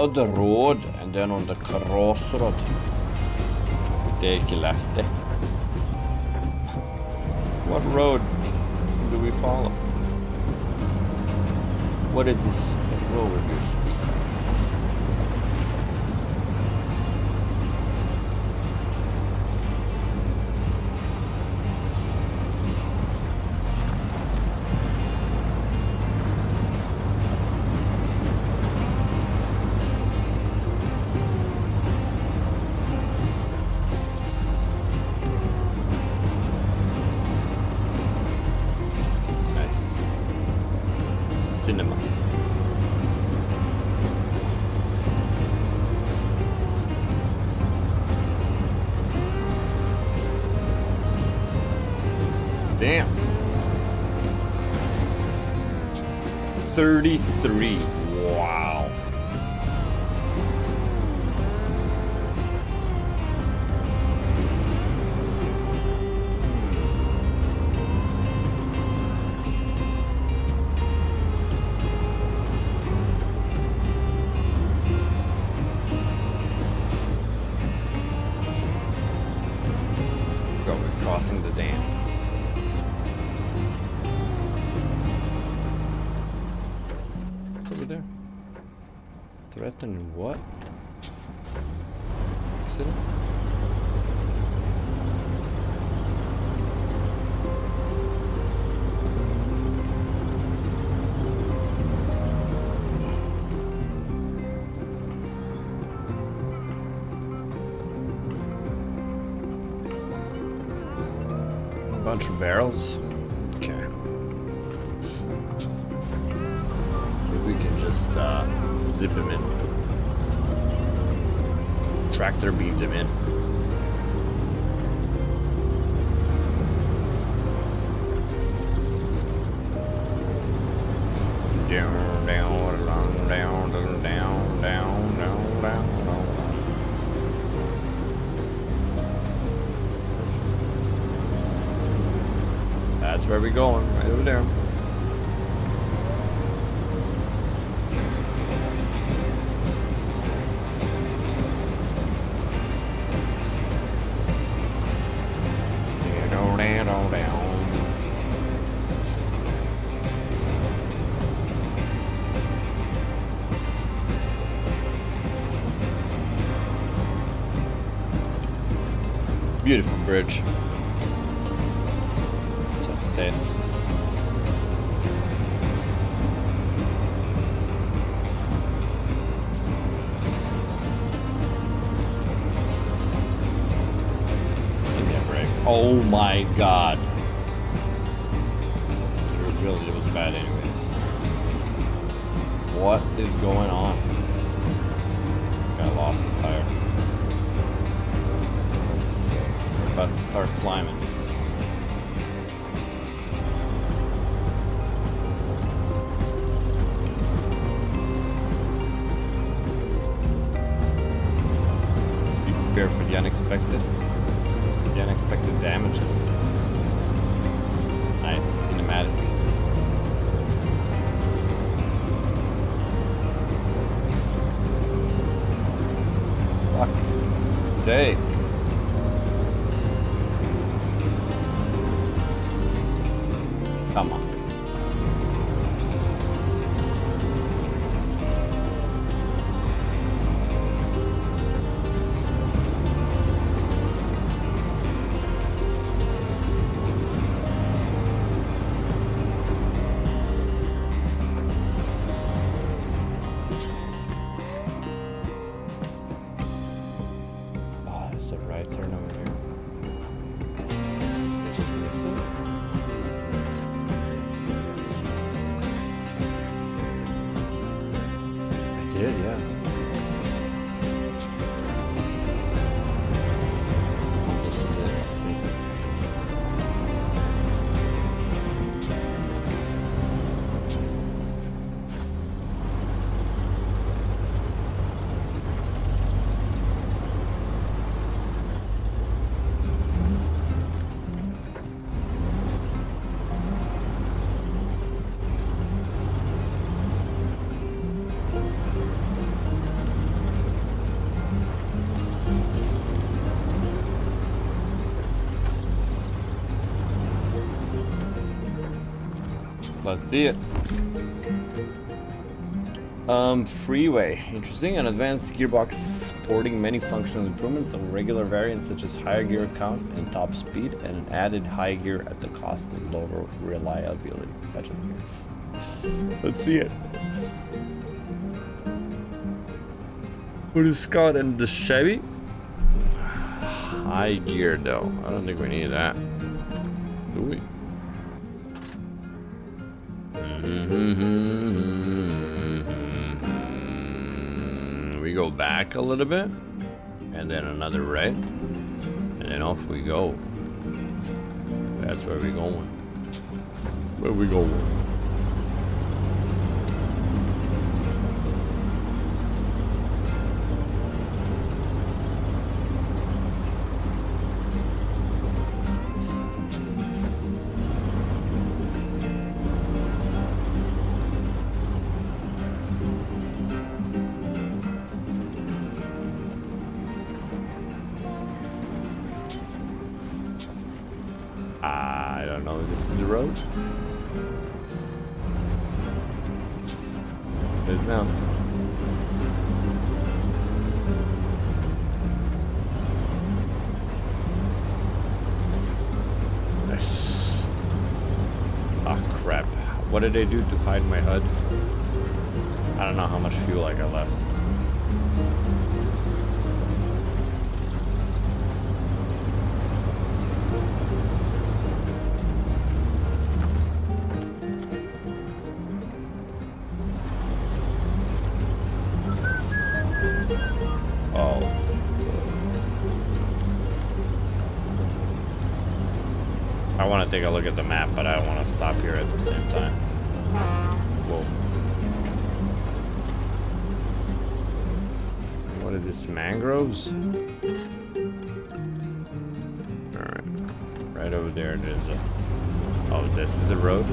follow the road and then on the crossroad take lefty. Eh? What road do we follow? What is this road you speak? 33 barrels. bridge. To say. Oh my god. It was bad anyways. What is going on? Got lost the tire. About to start climbing. Be prepared for the unexpected. The unexpected damages. Nice cinematic. Fuck's sake. See it. Um, freeway. Interesting. An advanced gearbox supporting many functional improvements on regular variants such as higher gear count and top speed, and an added high gear at the cost of lower reliability. Such. Let's see it. What is Scott and the Chevy? High gear though. I don't think we need that. A little bit, and then another right, and then off we go. That's where we going. Where we going? Did they do to hide my HUD? I don't know how much fuel I got left. Oh. I want to take a look at the map, but I want to stop here at the same time. What is this, mangroves? Alright. Right over there, there's a... Oh, this is the road?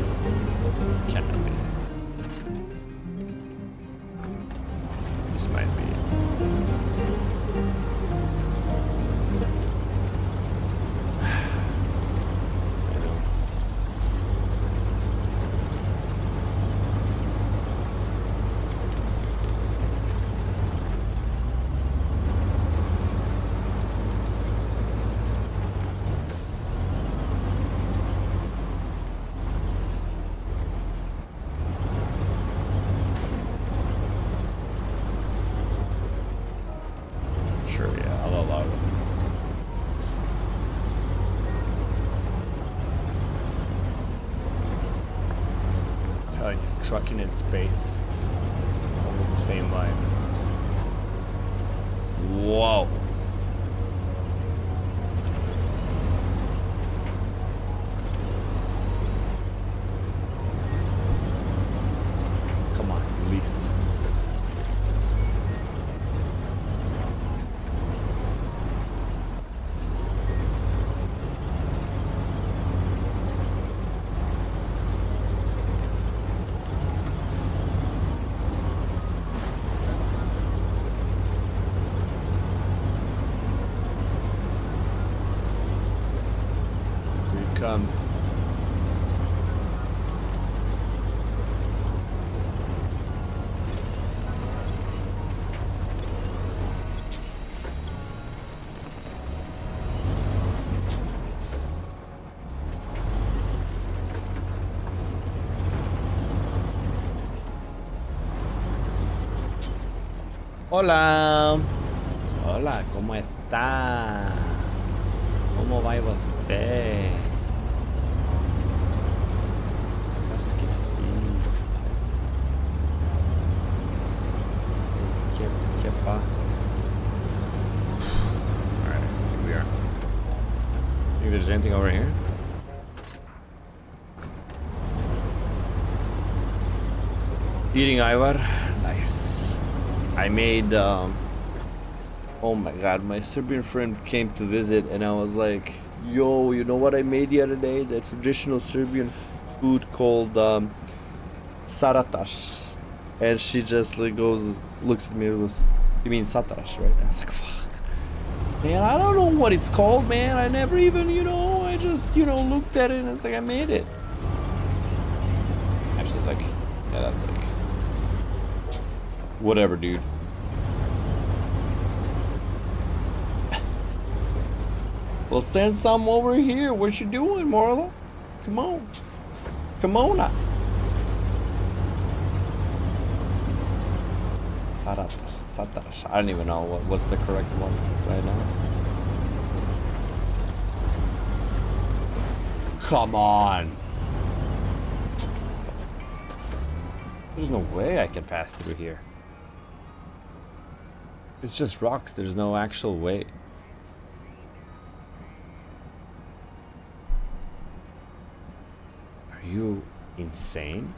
Hola. Hola, ¿cómo está? ¿Cómo va você? Sim. Que, que pá. Alright, here we are. Think there's anything over here? Eating Ivar. I made um Oh my god, my Serbian friend came to visit and I was like, yo, you know what I made the other day? The traditional Serbian food called um, saratash. And she just like goes, looks at me and goes, you mean satarash, right? I was like, fuck. Man, I don't know what it's called, man. I never even, you know, I just, you know, looked at it and it's like, I made it. And she's like, yeah, that's like, whatever, dude. Well, send some over here. What you doing, Marla? Come on. Come on up. I don't even know what, what's the correct one right now. Come on. There's no way I can pass through here. It's just rocks. There's no actual way. Are you insane?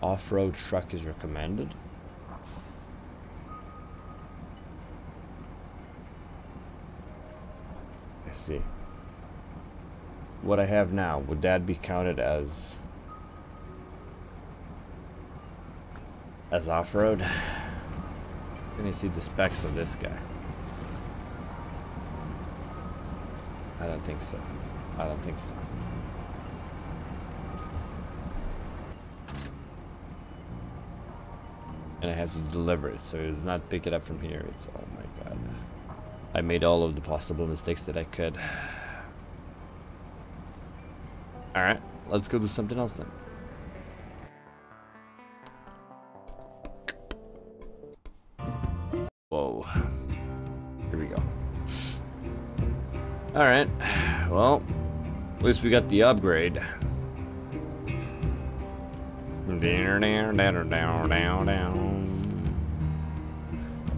Off-road truck is recommended. I see. What I have now, would that be counted as as off-road? Let me see the specs of this guy. I don't think so. I don't think so. And I have to deliver it, so it's not pick it up from here. It's oh my god. I made all of the possible mistakes that I could. Alright, let's go do something else then. Alright, well, at least we got the upgrade.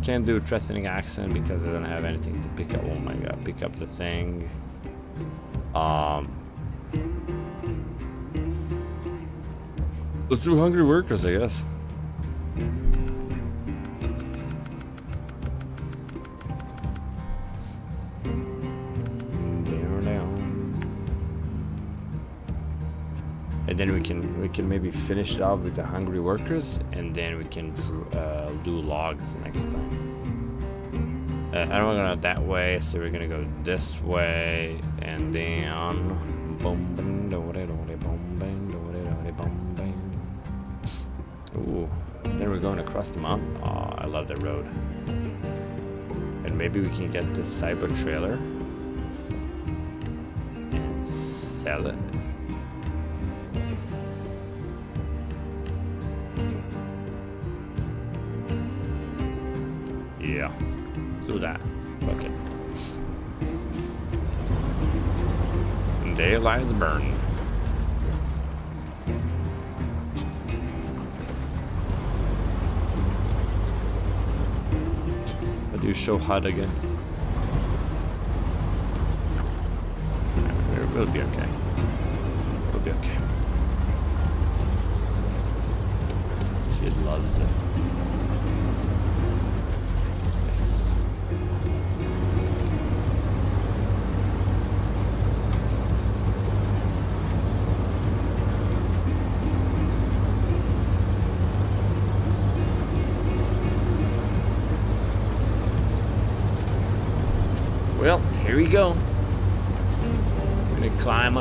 Can't do a threatening accent because I don't have anything to pick up. Oh my god, pick up the thing. Um. Let's do hungry workers, I guess. Maybe finish it off with the hungry workers, and then we can uh, do logs next time. Uh, I don't want to go that way, so we're gonna go this way and down. Boom, boom, boom, it, boom, bang. Ooh, then we're going across the mountain. Oh, I love the road. And maybe we can get this cyber trailer and sell it. Do that. Fuck it. daylight's burning. How do show HUD again?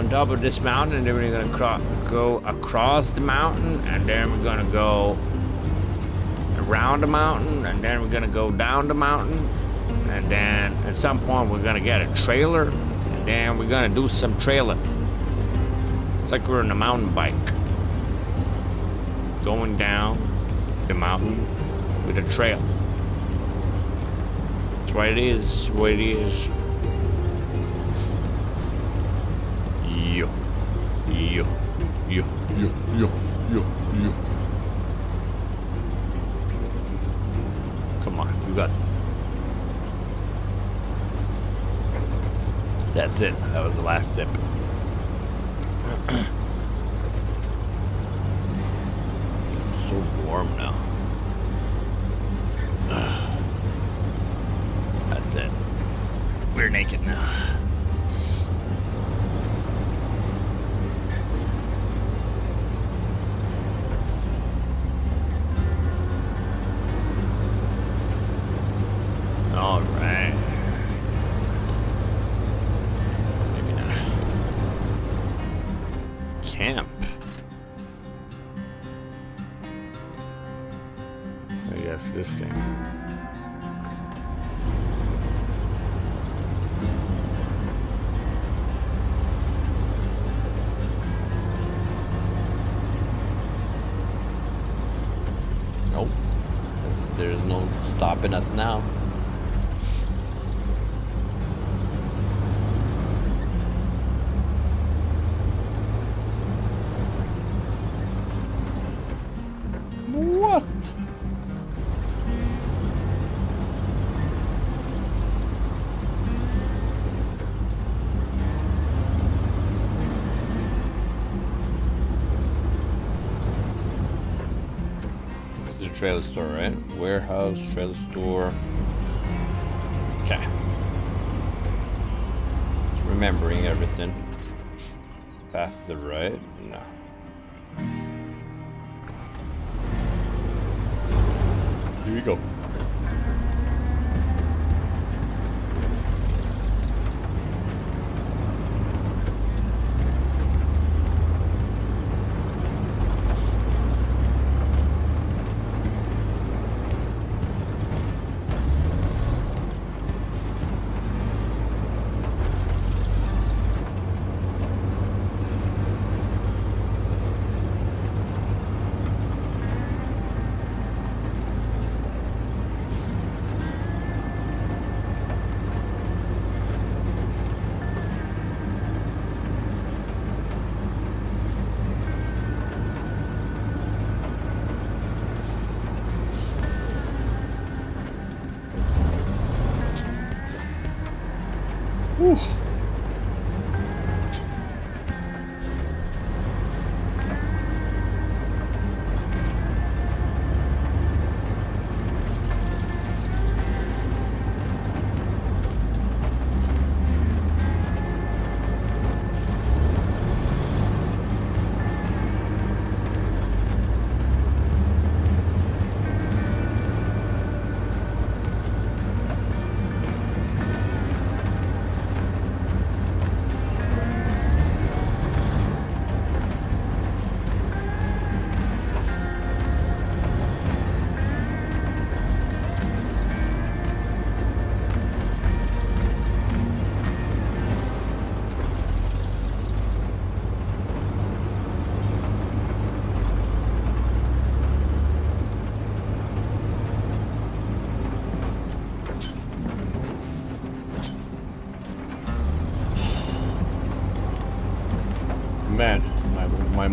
Top of this mountain, and then we're gonna go across the mountain, and then we're gonna go around the mountain, and then we're gonna go down the mountain, and then at some point we're gonna get a trailer, and then we're gonna do some trailing. It's like we're on a mountain bike, going down the mountain with a trail. That's what it is. What it is. Stopping us now. What? This is a trailer store, right? Warehouse, trailer store. Okay. Just remembering everything. Path to the right?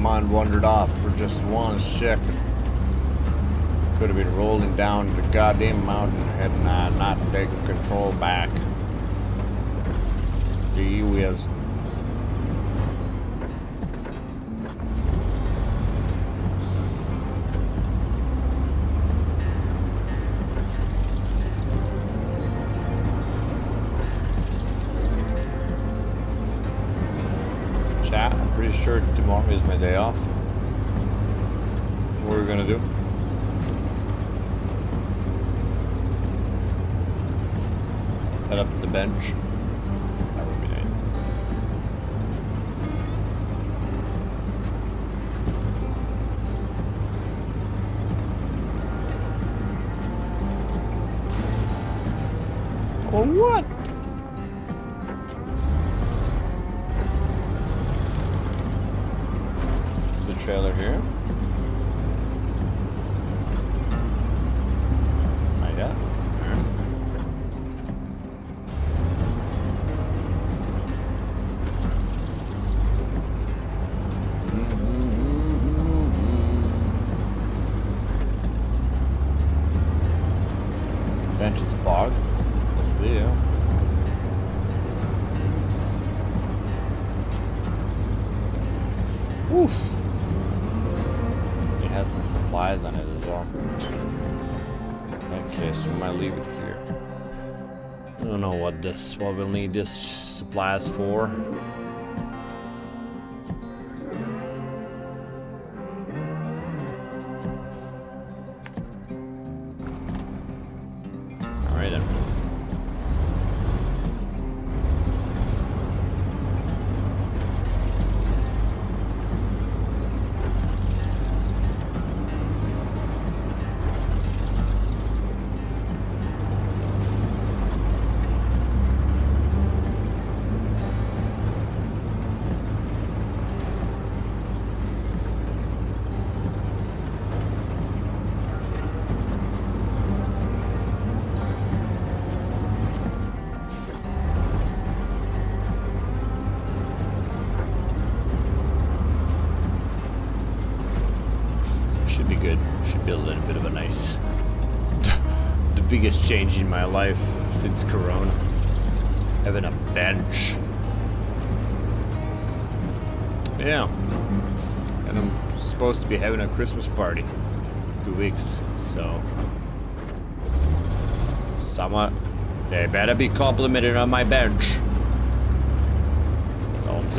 mind wandered off for just one second. Could have been rolling down the goddamn mountain had I not taken control back. The U.S. trailer here. we'll need this supplies for. be complimented on my bench. That's all I'm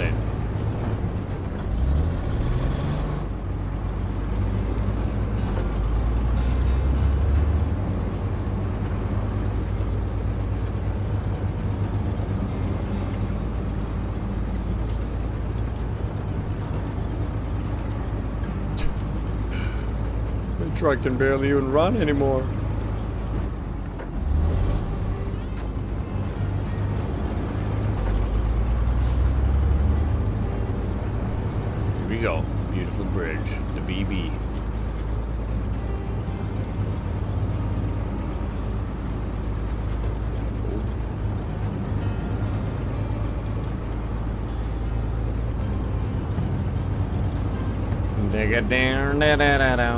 truck can barely even run anymore. né, né, né, né.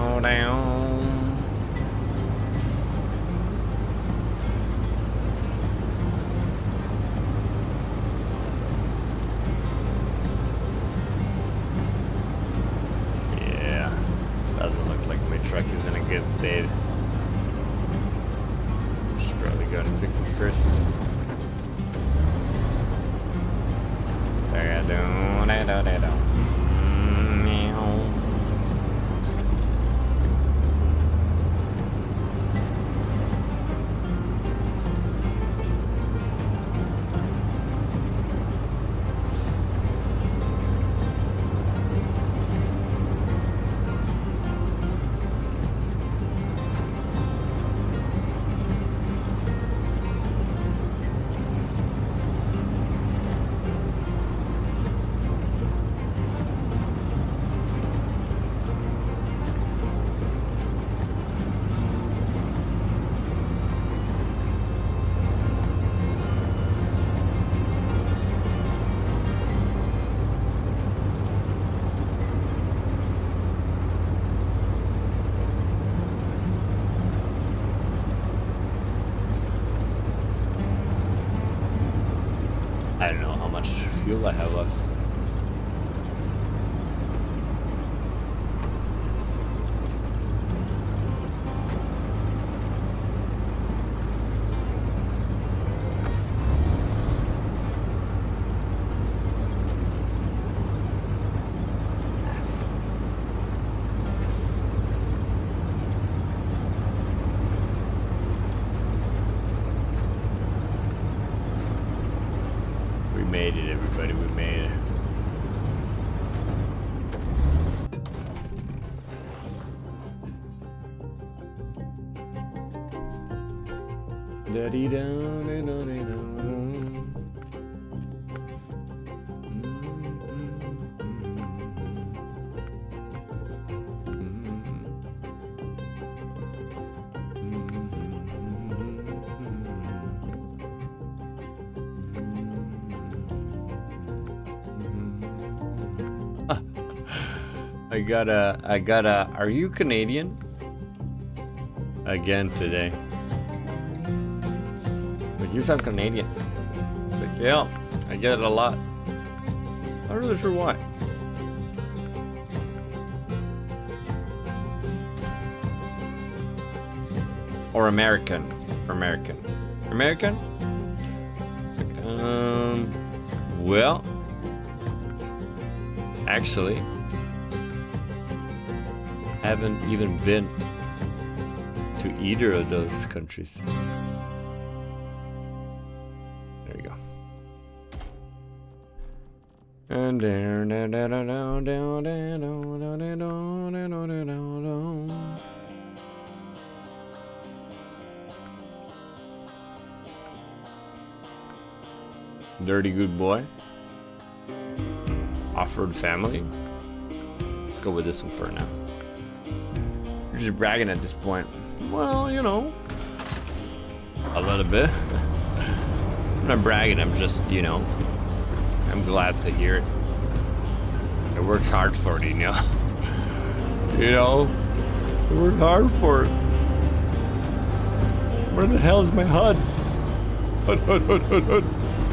Fuel I have left. I got a, I got a, are you Canadian? Again today. You sound Canadian. Yeah, I get it a lot. I'm not really sure why. Or American. American. American? Um, well, actually, I haven't even been to either of those countries. Dirty good boy. Off-road family. Let's go with this one for now. You're just bragging at this point. Well, you know, a little bit. I'm not bragging. I'm just, you know, I'm glad to hear it. I worked hard for it, you know. you know, I worked hard for it. Where the hell is my HUD? HUD, HUD, HUD, HUD, HUD.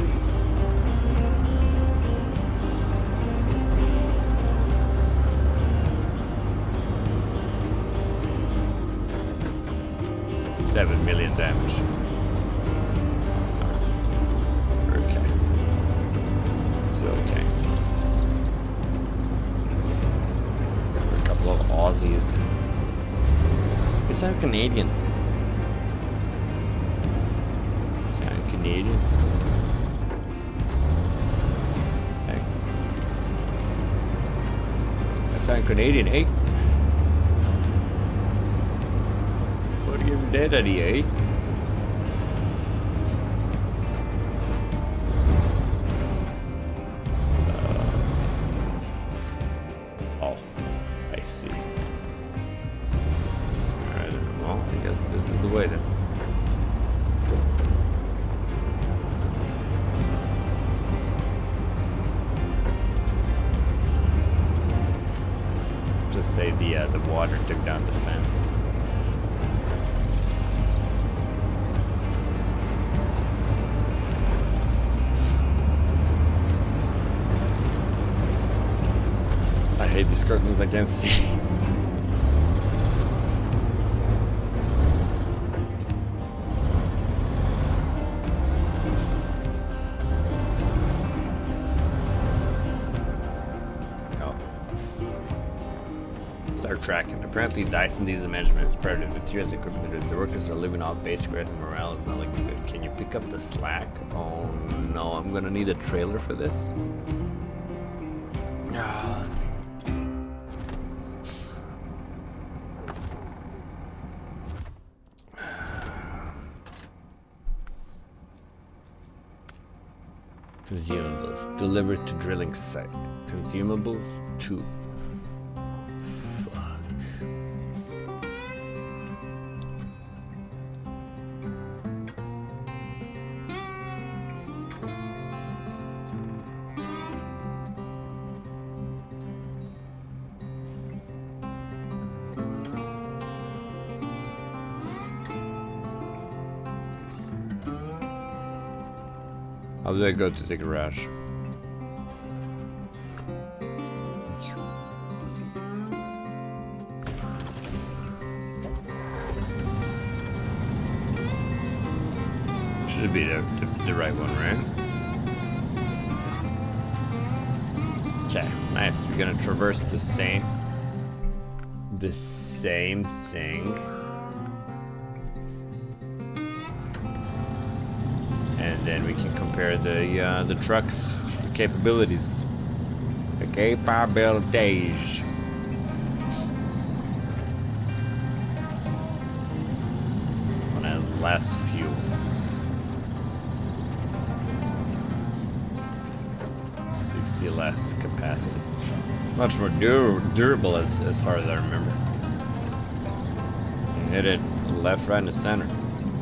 Canadian. Is Canadian? X. That's not Canadian, eh? Hate these curtains I can't see. Start tracking. Apparently, Dyson needs the measurements prior to materials and equipment. The workers are living off base rest and morale is not looking good. Can you pick up the slack? Oh no, I'm gonna need a trailer for this. Ah. Delivered to drilling site. Consumables, two. Fuck. How do I go to the garage? The, right one, right? Okay, nice. We're gonna traverse the same, the same thing. And then we can compare the uh, the trucks the capabilities. The capabilities. Much more dur durable as as far as I remember. Hit it left, right, and center.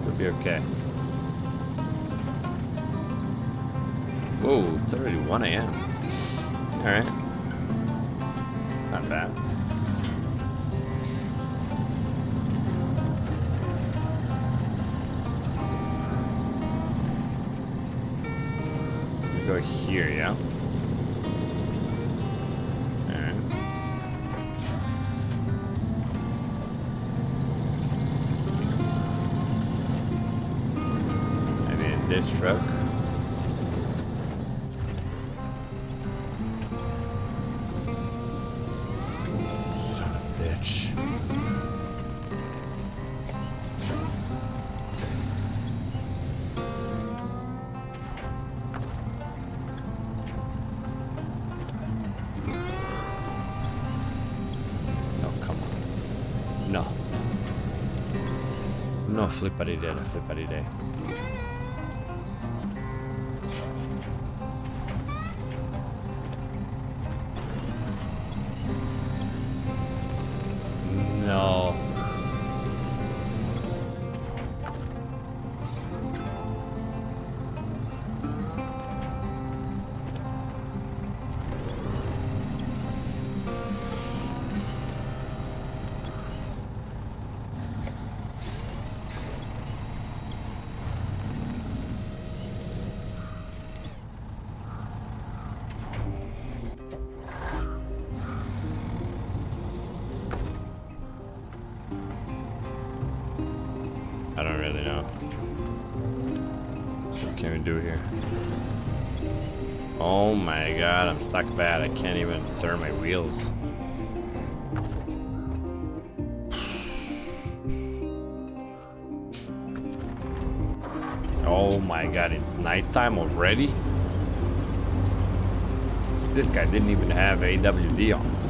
We'll be okay. Whoa, it's already 1 a.m. Alright. Not bad. Go here, yeah? Truck. Son of a bitch. No, come on. No. No, flippity day, flippity day. Oh my god, I'm stuck bad. I can't even turn my wheels. Oh my god, it's nighttime already? This guy didn't even have AWD on.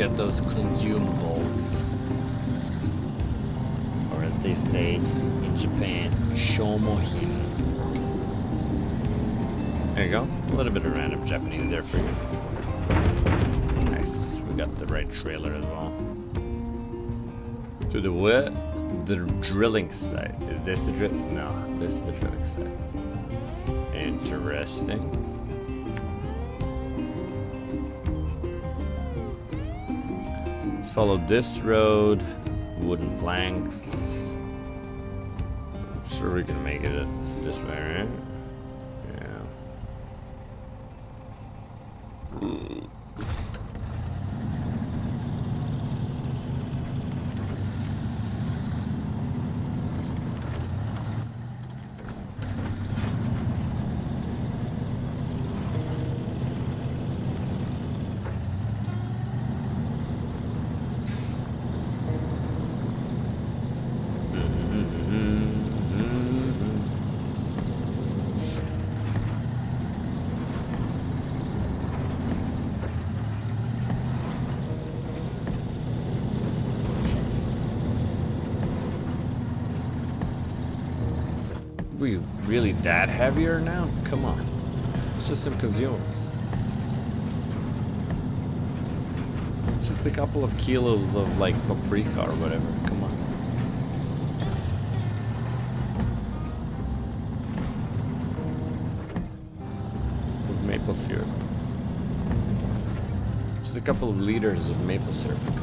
Get those consumables. Or as they say in Japan, shomohin. There you go. A little bit of random Japanese there for you. Nice. We got the right trailer as well. To the what? The drilling site. Is this the drill? No, this is the drilling site. Interesting. Follow this road. Wooden planks. I'm Sure, we can make it this way, right? Yeah. we really that heavier now? Come on. It's just some consumables. It's just a couple of kilos of like paprika or whatever. Come on. With maple syrup. Just a couple of liters of maple syrup.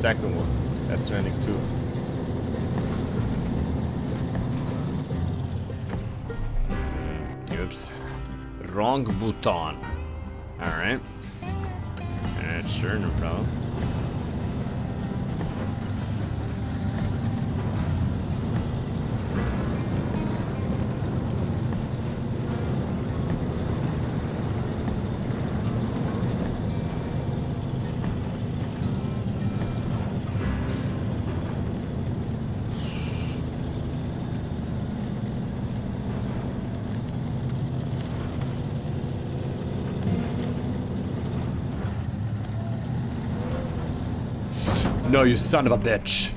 Second one. Death Stranding 2. Oops. Wrong button. Alright. Uh, sure, no problem. No, you son of a bitch.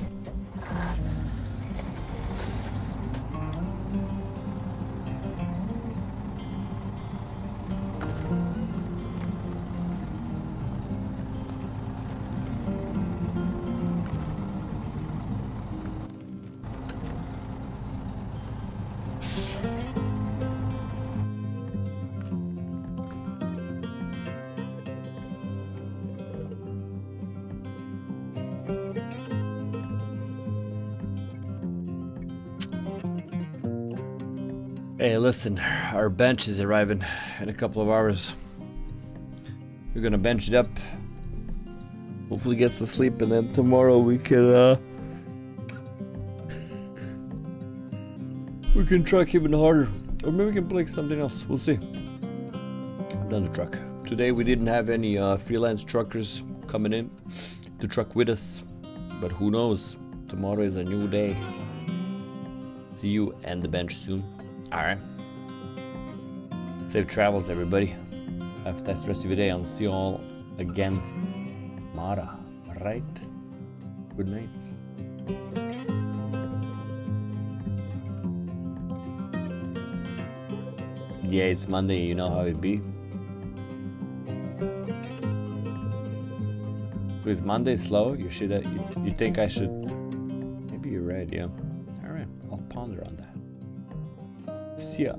Our bench is arriving in a couple of hours. We're gonna bench it up. Hopefully get to sleep and then tomorrow we can uh We can truck even harder. Or maybe we can play something else. We'll see. Another truck. Today we didn't have any uh, freelance truckers coming in to truck with us. But who knows? Tomorrow is a new day. See you and the bench soon. Alright. Safe travels, everybody. Have a nice rest of your day. I'll see you all again. Mara, right? Good night. Yeah, it's Monday. You know how it be. With Monday slow? You should. Uh, you, you think I should? Maybe you're right. Yeah. All right. I'll ponder on that. See ya.